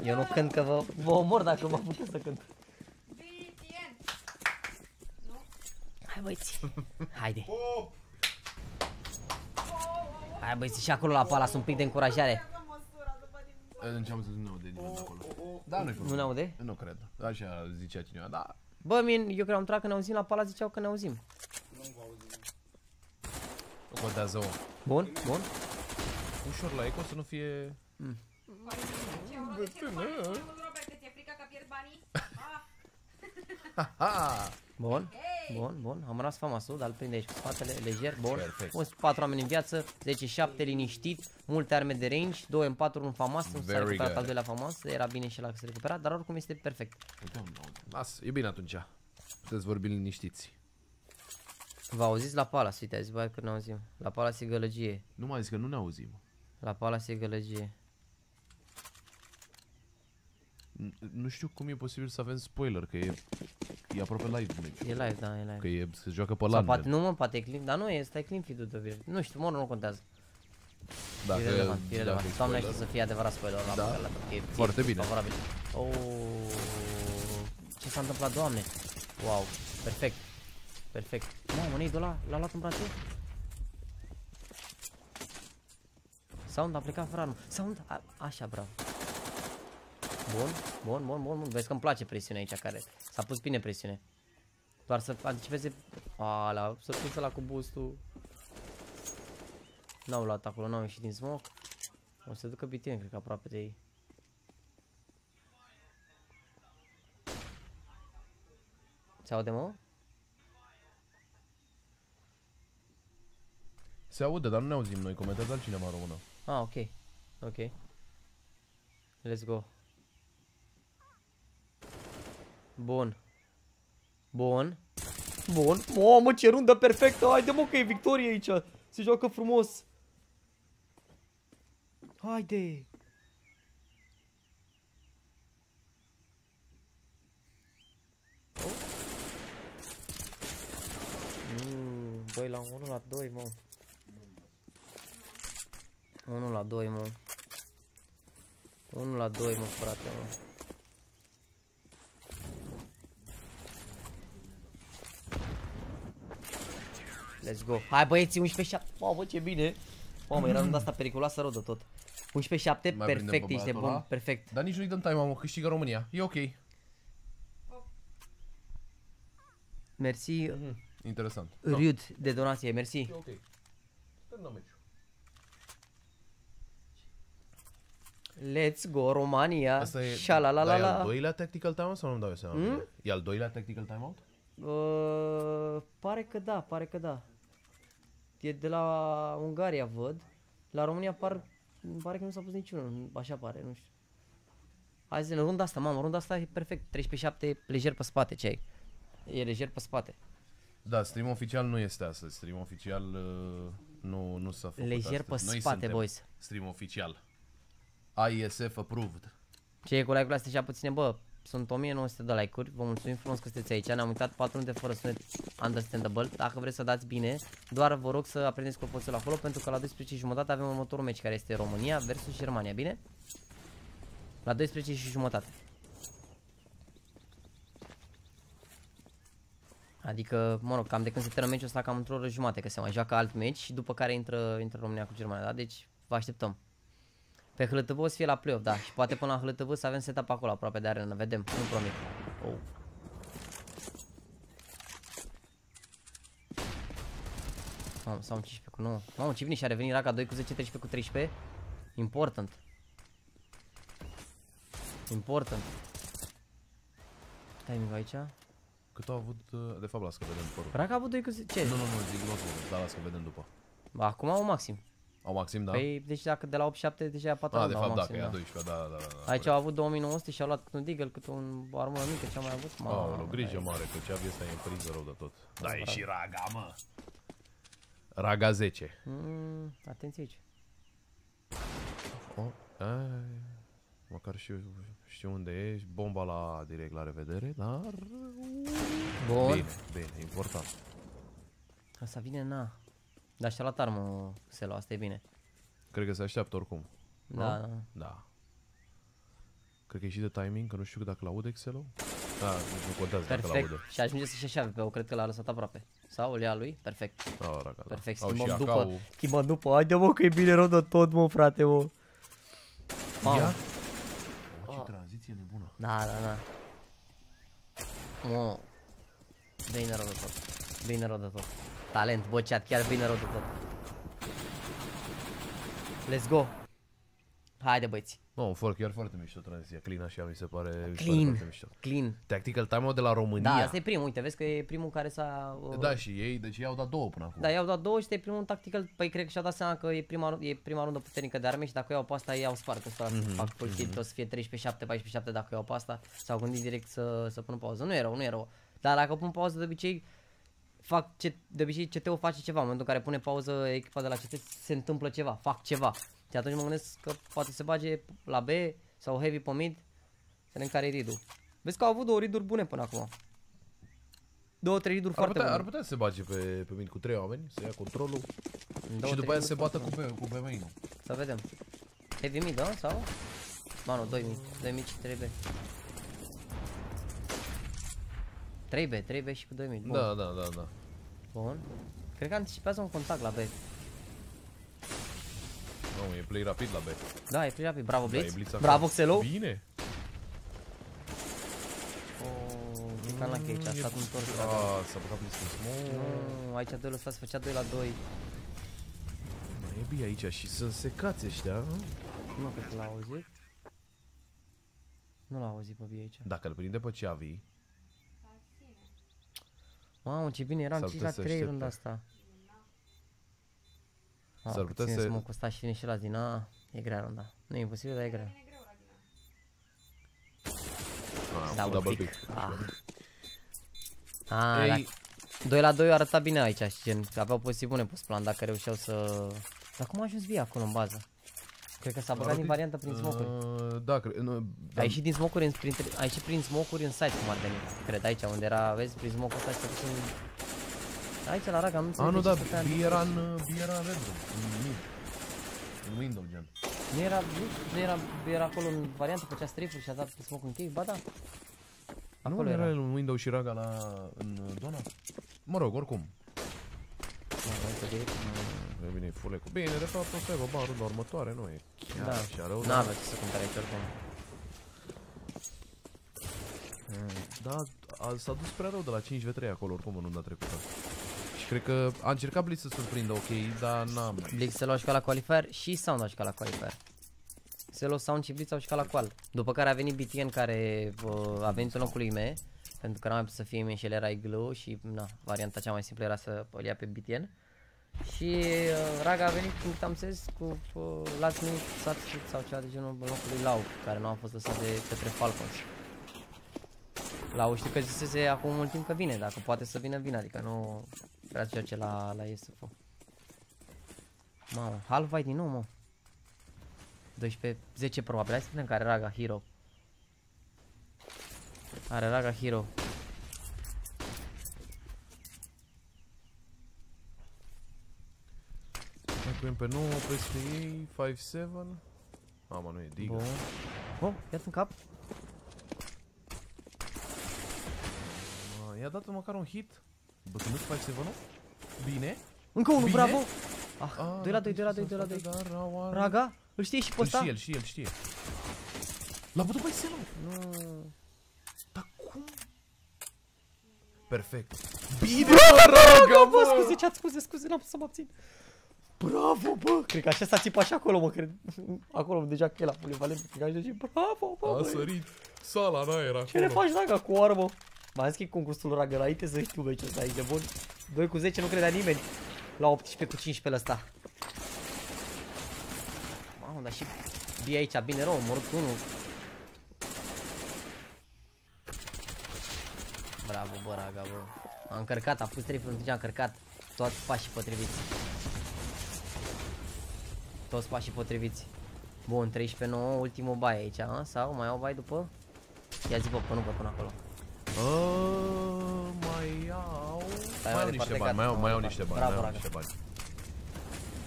Eu nu cânt că vă, vă omor dacă mă puteți să cânt. BTN! Hai băieți, haide. Hai băieți, și acolo la palas un pic de încurajare. Înceam să nu aude nimeni de acolo. Da, nu-i Nu ne aude? Nu cred. Așa zicea cineva, da. Bă, min, eu cred am intrat că ne auzim la palas, ziceau că ne auzim. Nu contează om. Bun, bun. Ușor la eco să nu fie... Ce am de telefon? Nu, Robert, ți-e frică că pierd banii? Ah, Ha! Bun. hei! Bun, bun, am rămas famasul, dar îl prinde aici cu spatele, lejer, bun. Perfect. Pus 4 oameni în viață, 10-7, liniștit, multe arme de range, 2 în 4, un famas, nu s-a Very recuperat good. al doilea famas, era bine și la că se recupera, dar oricum este perfect. Las, e bine atunci. Puteți vorbi liniștiți. Vă auziți la Palace, uite, azi băiat că ne auzim. La Palace e gălăgie, Nu mai zis că nu ne auzim. la Palace e gălăgie. Nu știu cum e posibil să avem spoiler, că e, e aproape live meci. E live, da, e live. Că e, se joacă pe Sau LAN. poate, nu mă, poate e clean, dar nu e, stai clean feed-ul de vir. Nu știu, mă, nu contează. Dacă, e relevant, e dacă relevant. e Doamne spoiler. știu să fie adevărat spoiler la Da. da. că e Foarte bine. Favorabil. Oh, ce s-a întâmplat, doamne? Wow, perfect. Perfect. Mamă, ne ăla l-a luat în brațe? Sound a plecat fără armă. Sound, a, așa, bravo. Bun, bun, bun, bun, bun. Vezi că îmi place presiunea aici care s-a pus bine presiune. Doar să anticipeze... Ala, să pus la cu boost-ul. N-au luat acolo, n-au ieșit din smoke. O să se ducă BTN, cred că aproape de ei. Se aude, mă? Se aude, dar nu ne auzim noi. Comentează altcineva în română. Ah, ok. Ok. Let's go. Bun. Bun. Bun. Mamă, ce rundă perfectă. Haide mă că e victorie aici. Se joacă frumos. Haide. Oh. Mm, băi, la 1 la 2, mă. 1 la 2, mă. 1 la 2, mă, frate, mă. Let's go. Hai băieți, 11 7. Mamă, ce bine. Mamă, era runda asta periculoasă rău de tot. 11 7, Mai prindem perfect, pe ești băiatul bun, ăla? perfect. Dar nici nu-i dăm time, mamă, câștigă România. E ok. Merci, Interesant. Da. Riud, de donație, merci. E ok. Terminăm meciul. Let's go, România. Asta e, Șa la la la dar e al la. doilea tactical timeout sau nu-mi dau eu seama? Hmm? E al doilea tactical timeout? Uh, pare că da, pare că da. E de la Ungaria, văd. La România par, îmi pare că nu s-a pus niciunul, așa pare, nu știu. Hai zi, în runda asta, mamă, runda asta e perfect. 13-7, lejer pe spate, ce ai? E lejer pe spate. Da, stream oficial nu este astăzi. Stream oficial uh, nu, nu s-a făcut Lejer astăzi. pe Noi spate, suntem boys. Stream oficial. ISF approved. Ce e cu like-ul astea și puține, bă, sunt 1900 de like-uri, vă mulțumim frumos că sunteți aici, ne-am uitat 4 minute fără sunet understandable, dacă vreți să dați bine, doar vă rog să aprindeți clopoțelul acolo, pentru că la 12 și jumătate avem următorul meci, care este România versus Germania, bine? La 12 și jumătate. Adică, mă rog, cam de când se termină meciul ăsta, cam într-o oră jumate, că se mai joacă alt meci și după care intră, intră România cu Germania, da? Deci vă așteptăm. Pe HLTV o să fie la play-off, da. Și poate până la HLTV să avem setup acolo, aproape de arenă. Vedem, nu promit. Oh. Mamă, sau un 15 cu 9. Mamă, ce bine și a revenit Raga 2 cu 10, 13 cu 13. Important. Important. Timing aici. Cât au avut, uh, de fapt, las că vedem părul. Raga a avut 2 cu 10. Ce? Nu, nu, nu, zic nu o să vedem, dar las că vedem după. Ba, acum au maxim. Au maxim, da? Păi, deci dacă de la 8-7, deja e a 4 ah, de fapt, da, maxim, că e a da. 12 da, da, da. da Aici au avut 2900 și au luat cât un deagle, cât un, o armură mică, ce au mai avut. Aoleu, grijă dai. mare, că cea ăsta e în priză rău de tot. Da, e și Raga, mă. Raga 10. Mm, atenție aici. Oh, ai, măcar știu, știu unde ești, bomba la direct la revedere, dar... Bun. Bine, bine, important. Asta vine, na. Dar și-a luat armă Selo, asta e bine. Cred că se așteaptă oricum. Da, Nu? da. Da. Cred că e și de timing, că nu știu dacă l-aude Excel-ul. Da, nici nu contează dacă Perfect. l-aude. Și ajunge să-și așa pe o, cred că l-a lăsat aproape. Sau îl ia lui? Perfect. Da, raga, da. Perfect. Au și Schimbăm după. AK-ul. Schimbăm după. Haide mă că e bine rău de tot, mă, frate, mă. Mamă. Ia? Mă, ce tranziție nebună. Da, da, da. Mă. Bine rău de tot. Bine rău de tot. Talent, bă, chat, chiar bine rău de tot. Let's go. Haide, băieți. Nu, un for chiar foarte mișto tranziția. Clean așa mi se pare, mi se pare Clean. foarte mișto. Clean. Tactical time de la România. Da, asta e primul, uite, vezi că e primul care s-a... uh, Da, și ei, deci ei au dat două până acum. Da, i-au dat două și este primul tactical, păi cred că și-au dat seama că e prima, e prima rundă puternică de arme și dacă iau pe asta ei au spart, ăsta mm-hmm, fac full kill, o să fie 13-7, 14-7 dacă iau pe asta, s-au gândit direct să, să pună pauză, nu e rău, nu e rău, dar dacă pun pauză de obicei, fac ce, de obicei CT-ul face ceva, în momentul în care pune pauză echipa de la CT se întâmplă ceva, fac ceva și atunci mă gândesc că poate se bage la B sau heavy pe mid, să vedem care e read Vezi că au avut două read bune până acum. Două, trei read ar, foarte putea, bune. ar putea să se bage pe, pe mine cu trei oameni, să ia controlul Două, și după trei aia să se read-uri bată foarte cu, bune. B, cu B main Să vedem. Heavy mid, da? Sau? Ba nu, 2000. 2000 și 3B. 3B, 3B și cu 2000. Bun. Da, da, da, da. Bun. Cred că anticipează un contact la B. Nu, e play rapid la B. Da, e prea rapid. Bravo, Da, e Blitz. blitz acolo. Bravo, Xelo. Bine. Oh, Pican la aici, a stat întors. Ah, s-a băgat blitz în smoke. Nu, aici 2 lăsați, făcea 2 la 2. Mai e bine aici și să se cațe ăștia. a? Nu cred că l-a auzit. Nu l-a auzit pe B aici. Dacă îl prinde pe Ciavi, Mamă, ce bine, eram S-ar 5 la putea să 3 aștepte. runda asta. S-ar S-ar putea putea să- să... Smoke ăsta și vine și la din A, e grea runda. Nu e imposibil, dar e grea. a, Da, cu un double pic. pick. Ah. Ah, Ei, Ei... 2 la 2 arăta bine aici și gen, că aveau poziții bune pus plan dacă reușeau să... Dar cum a ajuns via acolo în bază? Cred că s-a băgat din variantă prin smoke Uh, da, cre- nu, da, Ai ieșit din smoke-uri, în, printre, ai ieșit prin smoke-uri în site cum ar veni, cred, aici unde era, vezi, prin smoke-ul ăsta și te duci în... Aici la raga, nu A, înțeleg nu, de da, ce stătea în- B era în, B era în Red Room, în mid. În window, gen. Nu era, nu, nu era, era acolo în variantă, făcea strip și a dat pe smoke închei, ba da. Acolo nu era. era el în window și raga la, în Dona? Mă rog, oricum. Mă, uite, direct, E bine, e fulecul. Bine, de fapt, o să aibă barul de următoare, nu e chiar Da, așa rău. n-avea ce să cumpere aici oricum. Da, a, s-a dus prea rău de la 5v3 acolo, oricum, în runda trecută. Și cred că a încercat Blitz să surprindă, ok, dar n-am. Blitz se lua și ca la qualifier și Sound a și ca la qualifier. Se lua Sound și Blitz au și ca la qual. După care a venit BTN care uh, a venit în locul lui Me, pentru că n-a mai putut să fie Me și el era Igloo și na, varianta cea mai simplă era să îl ia pe BTN. Și uh, Raga a venit cu Tamses cu uh, last minute substitute sau ceva de genul în locul lui Lau, care nu a fost lăsat de către Falcons. Lau știu că zisese acum mult timp că vine, dacă poate să vină, vine, adică nu vrea să joace la, la ESF. Mamă, half din nou, mă. 12, 10 probabil, hai să vedem care are Raga Hero. Are Raga Hero. Mai punem pe 9 peste ei, 5-7. Mama, nu e Diga. Bun. Oh, ia în cap. Ma, I-a dat măcar un hit. Bătându 5-7 -ul? Bine. Încă unul, Bine. bravo. Ah, Ah, 2 la 2, 2 la 2, să 2 la 2. facă, Dar au ar- Raga? Îl știi și pe Îl ăsta? știe, el știe, el știe. L-a bătut pe Selu. Nu. Dar cum? Perfect. Bine, Raga, bă, scuze, chat, scuze, scuze, n-am putut să mă abțin. Bravo, bă! Cred că așa s-a țipat și acolo, mă, cred. Acolo, deja că e la polivalent. Cred că așa zice, bravo, bă, A băi. sărit sala în aer Ce ne acolo. faci, Raga, cu o armă? M-am zis că e concursul Raga înainte să știu meciul ăsta aici de bun. 2 cu 10 nu credea nimeni. La 18 cu 15 ăsta. Mamă, dar și B aici, bine rău, mă rog cu unul. Bravo, bă, Raga, bă. A încărcat, a pus 3 fruntici, a încărcat. Toți pașii potriviți. Toți pașii potriviți. Bun, 13-9, ultimul bai aici, a? sau mai au bai după? Ia zi, bă, până nu văd până acolo. Ah, mai au... Stai, Mai mai au niște departe, bani, gata, mai au, mai mai au departe. niște bani, Bravo, mai au Raga. niște bani.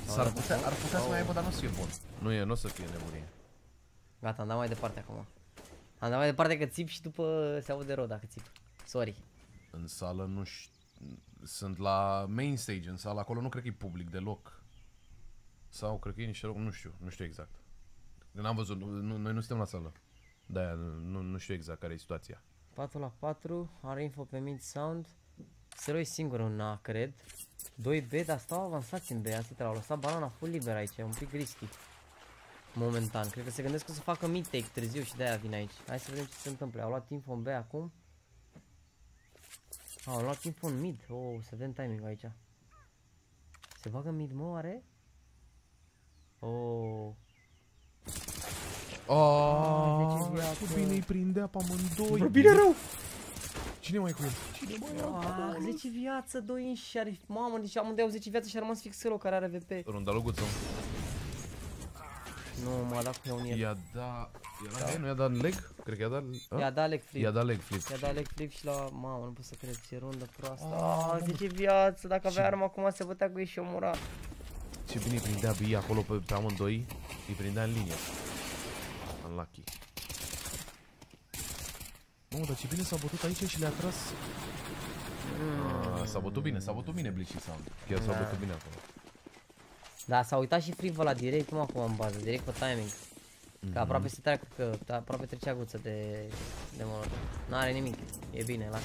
S-ar putea, ar putea să mai aibă, dar nu o să fie bun. Nu e, nu o să fie nebunie. Gata, am dat mai departe acum. Am dat mai departe că țip și după se aude rău dacă țip. Sorry. În sală nu știu... Sunt la main stage, în sală acolo nu cred că e public deloc. Sau cred că e niște loc, nu știu, nu știu exact. N-am văzut, nu, noi nu suntem la sală. De-aia nu, nu știu exact care e situația. 4 la 4, are info pe mid sound. Zero e singur în A, cred. 2B, dar stau avansați în B, asta te l-au lăsat banana full liber aici, e un pic risky. Momentan. Cred că se gândesc că o să facă mid take târziu și de-aia vin aici. Hai să vedem ce se întâmplă. Au luat info în B acum. Au luat info în mid. Oh, să vedem timing aici. Se bagă mid, mă, oare? Oh. Aaaa, deci viață. cât bine îi prindea pe amândoi. Bă, bine rău! Cine mai cu el? Cine mai era? Ah, 10 viață, 2 inși și are... Mamă, deci amândoi au 10 viață și a rămas fix Selo care are VP. Runda loguță. Nu, m-a dat cu un el. I-a dat... Era da. nu i-a dat leg? Cred că i-a dat... a? I-a dat leg flip. I-a dat leg flip. I-a dat leg flip și la... Mamă, nu pot să cred ce rundă proastă. Ah, 10 viață, dacă avea arma acum se bătea cu ei și omora. Ce bine îi prindea B acolo pe, pe amândoi. Îi prindea în linie. Unlucky. Mamă, dar ce bine s-a bătut aici și le-a tras... Ah, s-a bătut bine, s-a bătut bine Bleachy Sound. Chiar s-a Da. bătut bine acolo. Da, s-a uitat și Frivo la direct, nu acum în bază, direct pe timing. Că aproape se treacă, că da, aproape trecea guță de, de molotov. N-are nimic, e bine, lasă.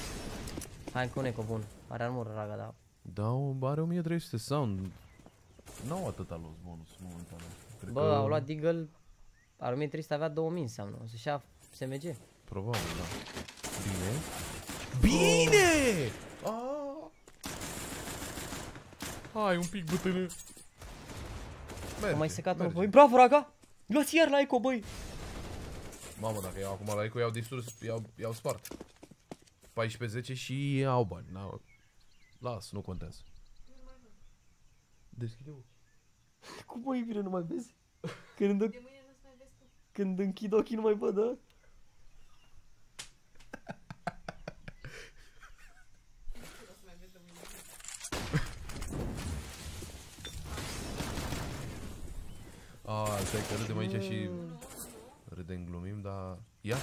Hai încă un eco bun, are armură raga, da. Da, o- are 1300 sound. N-au atâta los bonus momentan. Cred Bă, că... au luat Deagle, are 1300, avea 2000 înseamnă, o să-și ia SMG. Probabil, da. Bine. Bine! Ah! Hai, un pic bătâne. Am mai secat unul, merge. băi, bravo raga! Luați iar la eco, băi! Mamă, dacă iau acum la Eco, iau distrus, iau, iau spart. 14-10 și au bani. N-au... Las, nu contează. Deschide Cum mă bine, nu mai vezi? Când, De mâine nu-ți mai vezi tu. când închid ochii nu mai văd, da? Nu o să mai vezi de mâine. A, stai că râdem aici și... Râdem, glumim, dar... Ia!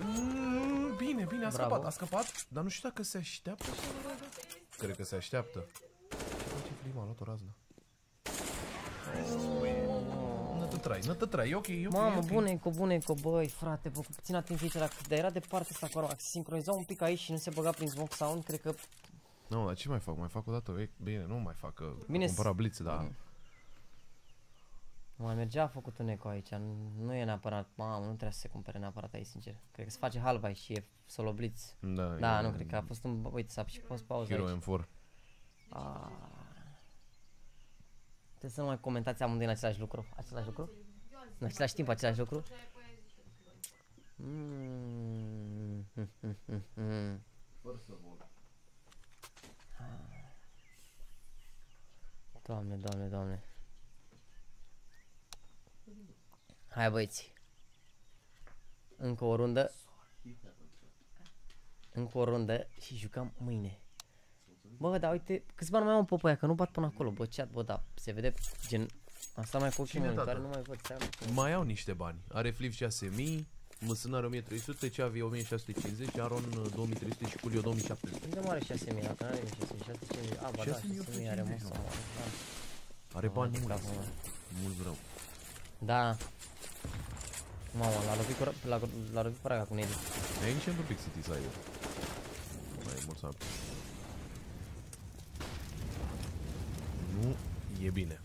Mm, bine, bine, a Bravo. scăpat, a scăpat, dar nu știu dacă se așteaptă sau nu, da? Cred că se așteaptă. Ce flima, a luat o raznă. Nătă trai, nătă trai, e ok, e ok, e Mamă, ok. bun eco, bun eco, băi, frate, bă, cu puțin atenție aici, dacă dar era departe să acolo, dacă se sincroniza un pic aici și nu se băga prin smoke sound, cred că Nu, dar ce mai fac? Mai fac o dată? E, Bine, nu mai fac, că Bine, Bine, s- cumpăra blitz, dar... mai mergea, a făcut un eco aici, nu, nu e neapărat, mamă, nu trebuie să se cumpere neapărat aici, sincer. Cred că se face halva aici și e solo blitz. Da, Da, e- nu, cred că a fost un, uite, s-a și fost pauză Hero aici. M4. Ah. Trebuie să nu mai comentați amândoi în același lucru, același lucru? În același timp, același lucru? Mm. Doamne, doamne, doamne. Hai băieți. Încă o rundă. Încă o rundă și jucăm mâine. Bă, dar uite, câți bani mai am pe aia, că nu bat până acolo, bă, chat, bă, da, se vede, gen, asta mai cu ochii Cine, monitoare, tată? nu mai văd seama. Mai au niște bani. Are Flip 6000, Măsânar 1300, Ceavi 1650, Aron 2300 și Culio 2700. Unde mare 6000, dacă n-are 6000, 6000, a, ba da, 6000 are mă, 6850, sau, da. Are bani Hai de mulți. capul meu. Mulți rău. Da. Mamă, l-a lovit cu, ră- l-a, l-a lovit pe raga cu Nedi. E nici un pic City Side. Mai e mult să Nu e bine.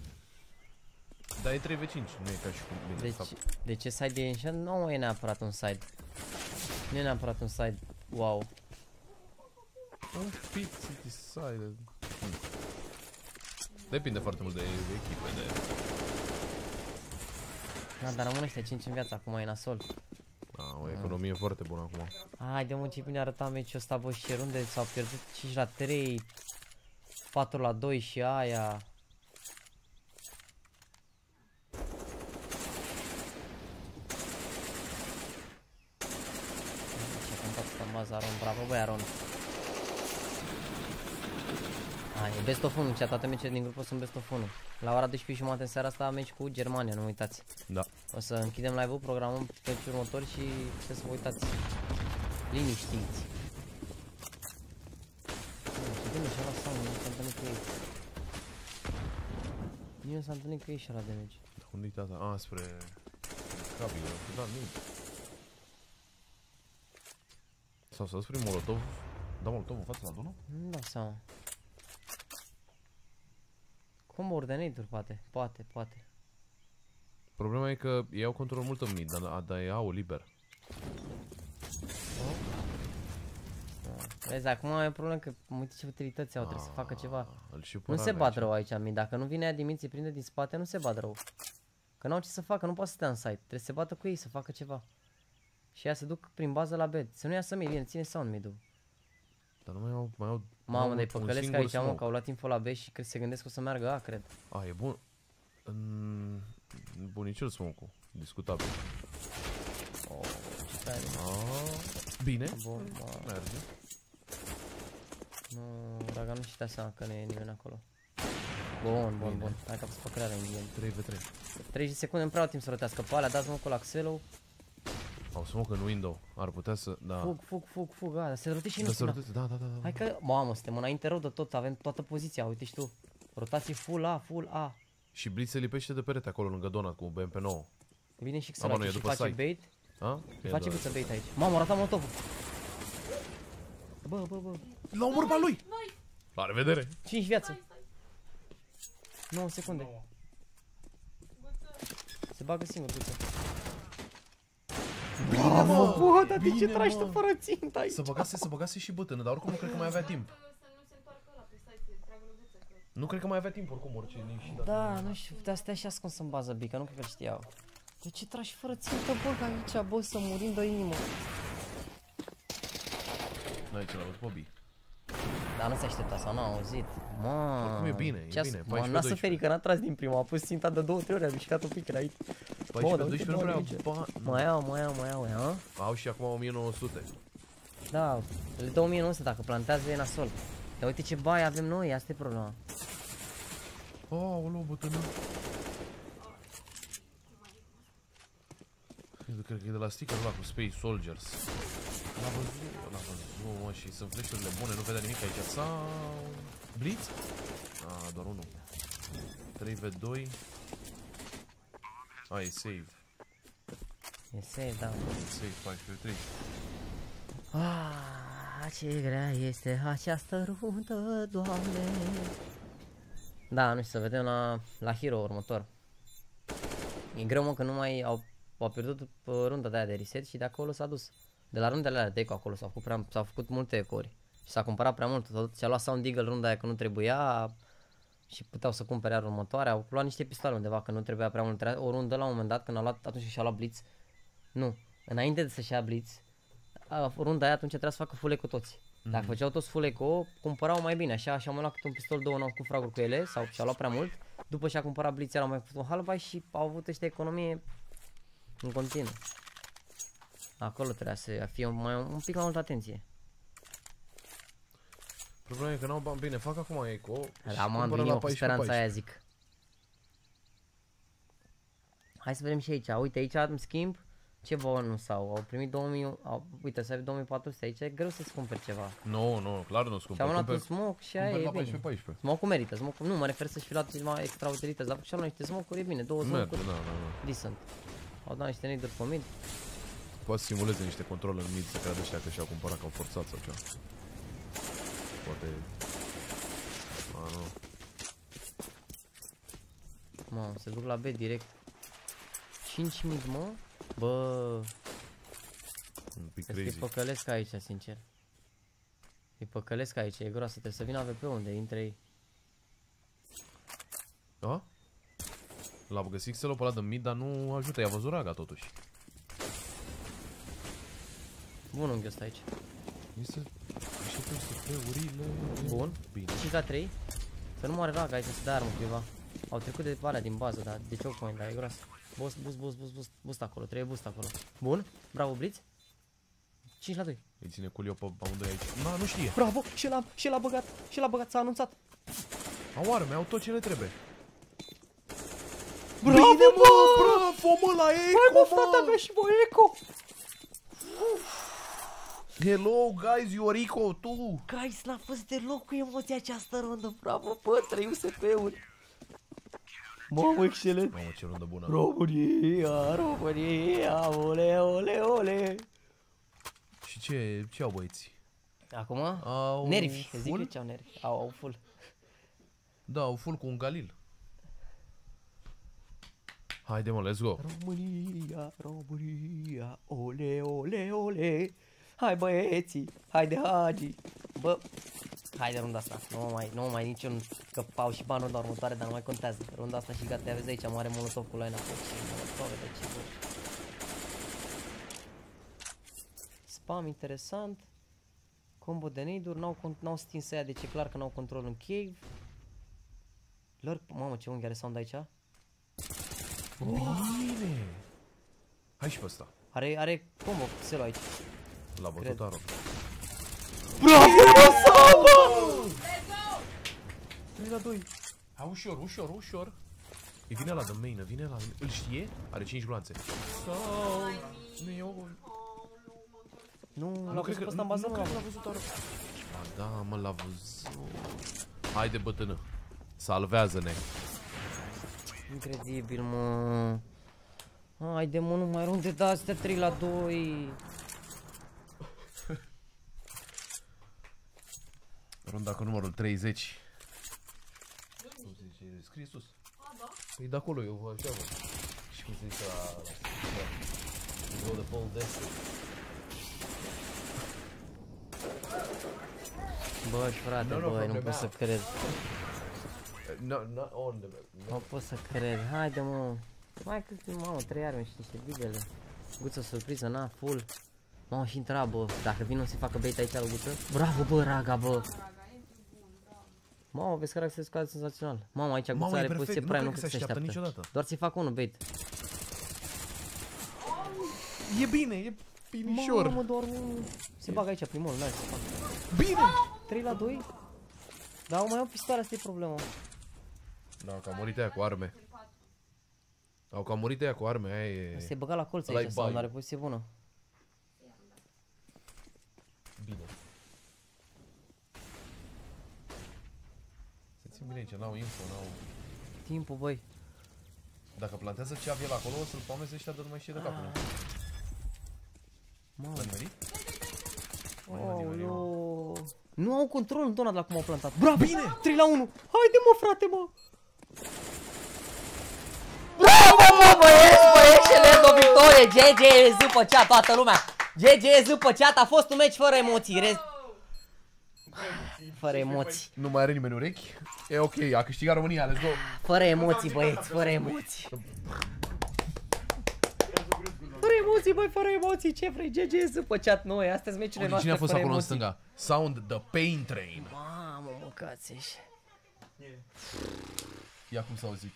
Dar e 3v5, nu e ca și cum bine. Deci, stop. de ce side e așa? Nu e neapărat un side. Nu e neapărat un side, wow. Un pic City Side. Hmm. Depinde foarte mult de, de echipe, de... Da, dar rămâne ăștia 5 în viață, acum e nasol. A, o economie foarte bună acum. Hai de mă, ce bine arăta meciul ăsta, bă, și runde s-au pierdut 5 la 3, 4 la 2 și aia. Ce cântat ăsta în bază, Aron, bravo, băi, Aron. Hai, e best of 1, cea toate meciurile din grupul sunt best of 1. La ora 12 jumate în seara asta meci cu Germania, nu uitați. Da. O să închidem live-ul, programăm pentru următor și puteți să vă uitați liniștiți. Nu, Ce bine și-a luat sound, nu s-a întâlnit cu ei. Nici nu s-a întâlnit cu ei și ăla de meci. Dar unde e tata? A, spre... Cabilă. Da, nu. Sau să spre Molotov. Da, Molotov în față la Dună? Nu dau seama. Cum ordonate poate, poate, poate. Problema e că ei au control mult în mid, dar, dar ei au liber. Vezi, acum e o problemă că uite ce utilități au, trebuie să facă ceva. Ah, Îl și Nu pun se arme bat aici. rău aici, mi. Dacă nu vine aia din minți, prinde din spate, nu se bat rău. Că n-au ce să facă, nu poate să stea în site. Trebuie să se bată cu ei, să facă ceva. Și ea se duc prin bază la bed. Să nu iasă mid, bine, ține sound mid Dar nu mai au, mai au Mamă, mai dar au un păcălesc singur aici, mă, smoke. că au luat info la B și cred se gândesc că o să meargă A, cred. A, e bun. În... Bunicel smoke Discutabil. Oh, ce tare. A, bine. Bun, mă. Merge. Nu, Raga nu și dea seama că nu e nimeni acolo. Bun, bun, bun. Hai că a fost pe crearea în game. 3v3. 30 secunde, îmi prea au timp să rotească pe alea, dați mă cu Axelul. Au smoke în window. Ar putea să... Da. Fug, fug, fug, fug, gata, se rotește și Da, nu să roteze. Da, da, da. da. Hai că, mamă, suntem înainte rău de tot, avem toată poziția, uite și tu. Rotație full A, full A. Și Blitz se lipește de perete acolo lângă Donat cu BMP9. Vine și Am, nu, Xelachi e și după face site. bait. A? E, Face da. buță bait aici. Mamă, arata motovul. Bă, bă, bă. L-a omorât pe lui! La revedere! 5 viață. 9 secunde. Se bagă singur buță. Bravo, bă, dar de ce Bine, tragi mă. tu fără țintă aici? Să băgase, să băgase și bătână, dar oricum nu cred că mai avea timp. Să nu se întoarcă ăla pe site, să tragă lăbuță, că... Nu cred că mai avea timp oricum orice nici și dacă- Da, nu știu, putea să stea și ascuns în bază bică, nu cred că știau. De ce tragi fără țintă, bă, că aici, bă, să murim de inimă? Nu aici l-a văzut pe B. Dar nu se aștepta sau n-a auzit. Mă, Oricum e bine, e ce-a bine, s- Mă, 14-12. n-a suferit că n-a tras din prima, a pus ținta de două, trei ori, a mișcat un pic înainte. 14, dar 12 uite, nu prea... doamne, Ba, nu. Mai au, mai au, mai au, ha? Au și acum 1900. Da, le dau 1900 dacă plantează e nasol. Dar uite ce baie avem noi, asta e problema. Oh, o luă bătână. Eu cred că e de la sticker ăla cu Space Soldiers. L-a văzut, l-a văzut, mă, și sunt flash-urile bune, nu vedea nimic aici. Sau... Blitz? Ah, doar unul. 3v2. Ah, e save. E safe, da. E save 14 3. Ah, ce grea este această rundă, doamne. Da, nu știu, să vedem la, la Hero următor. E greu, mă, că nu mai au, au pierdut uh, runda de aia de reset și de acolo s-a dus. De la rundele alea de eco acolo s-au făcut, prea, s-au făcut multe ecouri. Și s-a cumpărat prea mult. Tot și-a luat Sound Eagle runda aia că nu trebuia și puteau să cumpere iar următoarea. Au luat niște pistoale undeva că nu trebuia prea mult. Trebuia O rundă la un moment dat când a luat, atunci și-a luat Blitz. Nu, înainte de să-și ia Blitz, a, runda aia atunci trebuia să facă full eco toți. Dacă făceau toți full eco, cumpărau mai bine, așa, și-au mai luat câte un pistol, două, n-au făcut fraguri cu ele, sau și-au luat prea mult. După ce a cumpărat Blitz, erau mai făcut un halbai și au avut ăștia economie în continuu. Acolo trebuia să fie mai, un pic mai multă atenție. Problema e că n-au bani bine, fac acum eco și Da, mă, am cumpără venit la eu cu 14 speranța 14. aia, zic. Hai să vedem și aici. Uite, aici în schimb, ce bonus au? Au primit 2000, au, uite, să ai 2400 aici, e greu să-ți cumperi ceva. Nu, nu, clar nu-ți Și cumpăr. am luat un Cumpăr, smoke și aia cumpăr e la bine. 14 14. Smoke-ul merită, smoke nu mă refer să-și fi luat ceva extra utilități, dar și-au luat niște smoke-uri, e bine, două Merge, da, smoke-uri, da, da. decent. Au dat niște nade pe mid, Poate să simuleze niște controle în mid să creadă ăștia că și-au cumpărat că au forțat sau ceva. Poate... A, nu. mă, se duc la B direct. 5 mid, mă? Bă, Un pic Cred că e crazy. păcălesc aici, sincer. E păcălesc aici, e groasă, trebuie să vină AVP unde intre ei. A? L-a găsit Xelo pe ăla de mid, dar nu ajută, i-a văzut raga totuși. Bun unghi ăsta aici. Este... Și peste urile... Bun. Bine. 5 la 3. Să nu moare raga aici, să dea armă cuiva. Au trecut de alea din bază, dar de choke point, dar e groasă. Boost, boost, boost, boost, boost, boost acolo, trebuie boost acolo. Bun, bravo Blitz. 5 la 2. Îi ține cu eu pe amândoi aici. Na, nu știe. Bravo, și l-a, și l-a băgat, și l-a băgat, s-a anunțat. Au arme, au tot ce le trebuie. Bravo, Bine, bă! Bravo, mă, la Hai eco, mă, frate, avea și voi eco. Hello, guys, you are eco, tu! Guys, n-a fost deloc cu emoția această rundă, bravo, bă, 3 USP-uri. Mamă, excelent. Mamă, ce rundă bună. România, România, ole, ole, ole. Și ce, ce au băieți? Acum? Au nervi, zic full? eu ce au nervi. Au, au full. Da, au full cu un Galil. Haide mă, let's go. România, România, ole, ole, ole. Hai băieții, haide Hagi. Bă, haide runda asta. Nu mă mai, nu mă mai niciun că pau și banul runda următoare, dar nu mai contează. Runda asta și gata, vezi aici, mare molotov cu line-up. Și molotove de ce bă. Spam interesant. Combo de nade n-au, con- n-au stins aia, deci e clar că n-au control în cave. Lor, mamă ce unghi are sound aici. Bine! Hai și pe ăsta. Are, are combo Xelo aici. L-a Cred. bătut Aro. Trei la 2. Hai ușor, ușor, ușor. E vine la de main, vine la... Îl știe? Are 5 gloanțe. Sau... Nu e o... Nu, Nu l-a cred văzut pe că... ăsta în Nu bază, nu cred l-a că l-a văzut. văzut Aro. Ba da, mă, l-a văzut. Haide, bătână. Salvează-ne. Incredibil, mă. Haide, mă, nu mai runde de astea 3 la 2. Runda cu numărul 30. Cum se zice? Scrie sus. Păi de acolo, eu vă așa vă. Și cum se zice la... la... Go the pole dance. Bă, și frate, No, no, băi, nu problem pot să out. cred. No, not on the... Nu pot să cred. Haide, mă. Mai cât, mamă, 3 arme și niște bigele. Guță surpriză, na, full. Mamă, și intra, bă, dacă vin o să-i facă bait aici la guță. Bravo, bă, Raga, bă. Mamă, vezi că se scade senzațional. Mamă, aici Mamă, guța e are perfect, poziție nu prime, cred nu că cred că se se așteaptă așteaptă. niciodată. Doar să-i fac unul bait. E bine, e binișor. Mamă, doar unul. Se bagă aici primul, n-are să facă. Bine! 3 la 2? Dar au mai au pistoale, asta e problema. Da, că a murit aia cu arme. Au cam murit aia cu arme, aia e... Se băga la colț Ăla aici, e sau bai. nu are poziție bună. Bine. Se țin bine aici, n-au info, n-au... Timpul, băi. Dacă plantează ce avea acolo, o să-l pomeze ăștia de nu mai știe de capul. Mamă. L-a nimerit? Mai n-a nimerit, mă. Aoleo. Nu au control în Donat la cum au plantat. Bravo! Bine! 3 la 1. Haide mă, frate, mă! Bravo, bă, băieți, băieșele, o victorie! GG după chat, toată lumea! GG după chat, a fost un meci fără emoții. Re... Fără emoții. Nu mai are nimeni urechi? E ok, a câștigat România, let's go! Fără emoții, băieți, fără emoții. Fără emoții, băi, fără emoții, ce vrei? GG după chat, noi, astea sunt meciurile Uite, noastre cine a fost fără acolo în emoții. stânga? Sound the Pain Train. Mamă, mâncați-și. Ia cum s-au zic.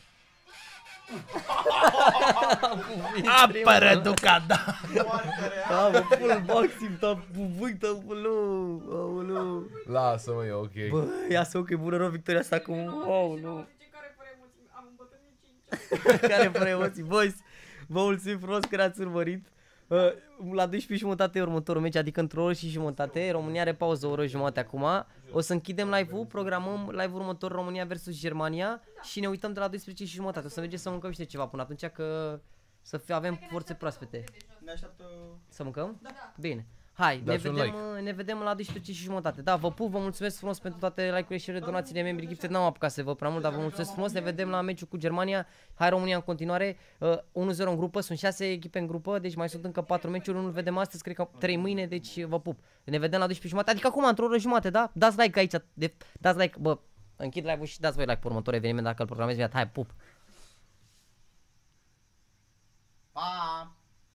Apără Ducada! Da, mă, full boxing, da, buvâită, aoleu, aoleu. Lasă-mă, e ok. Bă, ia să că e bună rău victoria asta cu, aoleu. Ce care fără emoții, am îmbătrânit 5 Care fără emoții, boys. Vă mulțumim frumos că ne-ați urmărit. Uh, la 12 și jumătate e următorul meci, adică într-o oră și jumătate. România are pauză o oră și jumătate acum. O să închidem live-ul, programăm live-ul următor România versus Germania și ne uităm de la 12 și jumătate. O să mergem să mâncăm și ceva până atunci că să fie, avem forțe proaspete. Ne așteaptă... Să mâncăm? Da. Bine. Hai, ne Dați un vedem, uh, ne vedem la 12 și jumătate. Da, vă pup, vă mulțumesc frumos pentru toate like-urile și donațiile membri gifted. N-am apucat să vă prea mult, dar vă mulțumesc frumos. Ne vedem la meciul cu Germania. Hai România în continuare. Uh, 1-0 în grupă, sunt 6 echipe în grupă, deci mai sunt încă 4 meciuri. Unul vedem astăzi, cred că 3 mâine, deci vă pup. Ne vedem la 12 și jumătate, adică acum într-o oră jumătate, da? Dați like aici, de, dați like, bă, închid live-ul și dați voi like pe următorul eveniment dacă îl programezi. Hai, pup! Pa!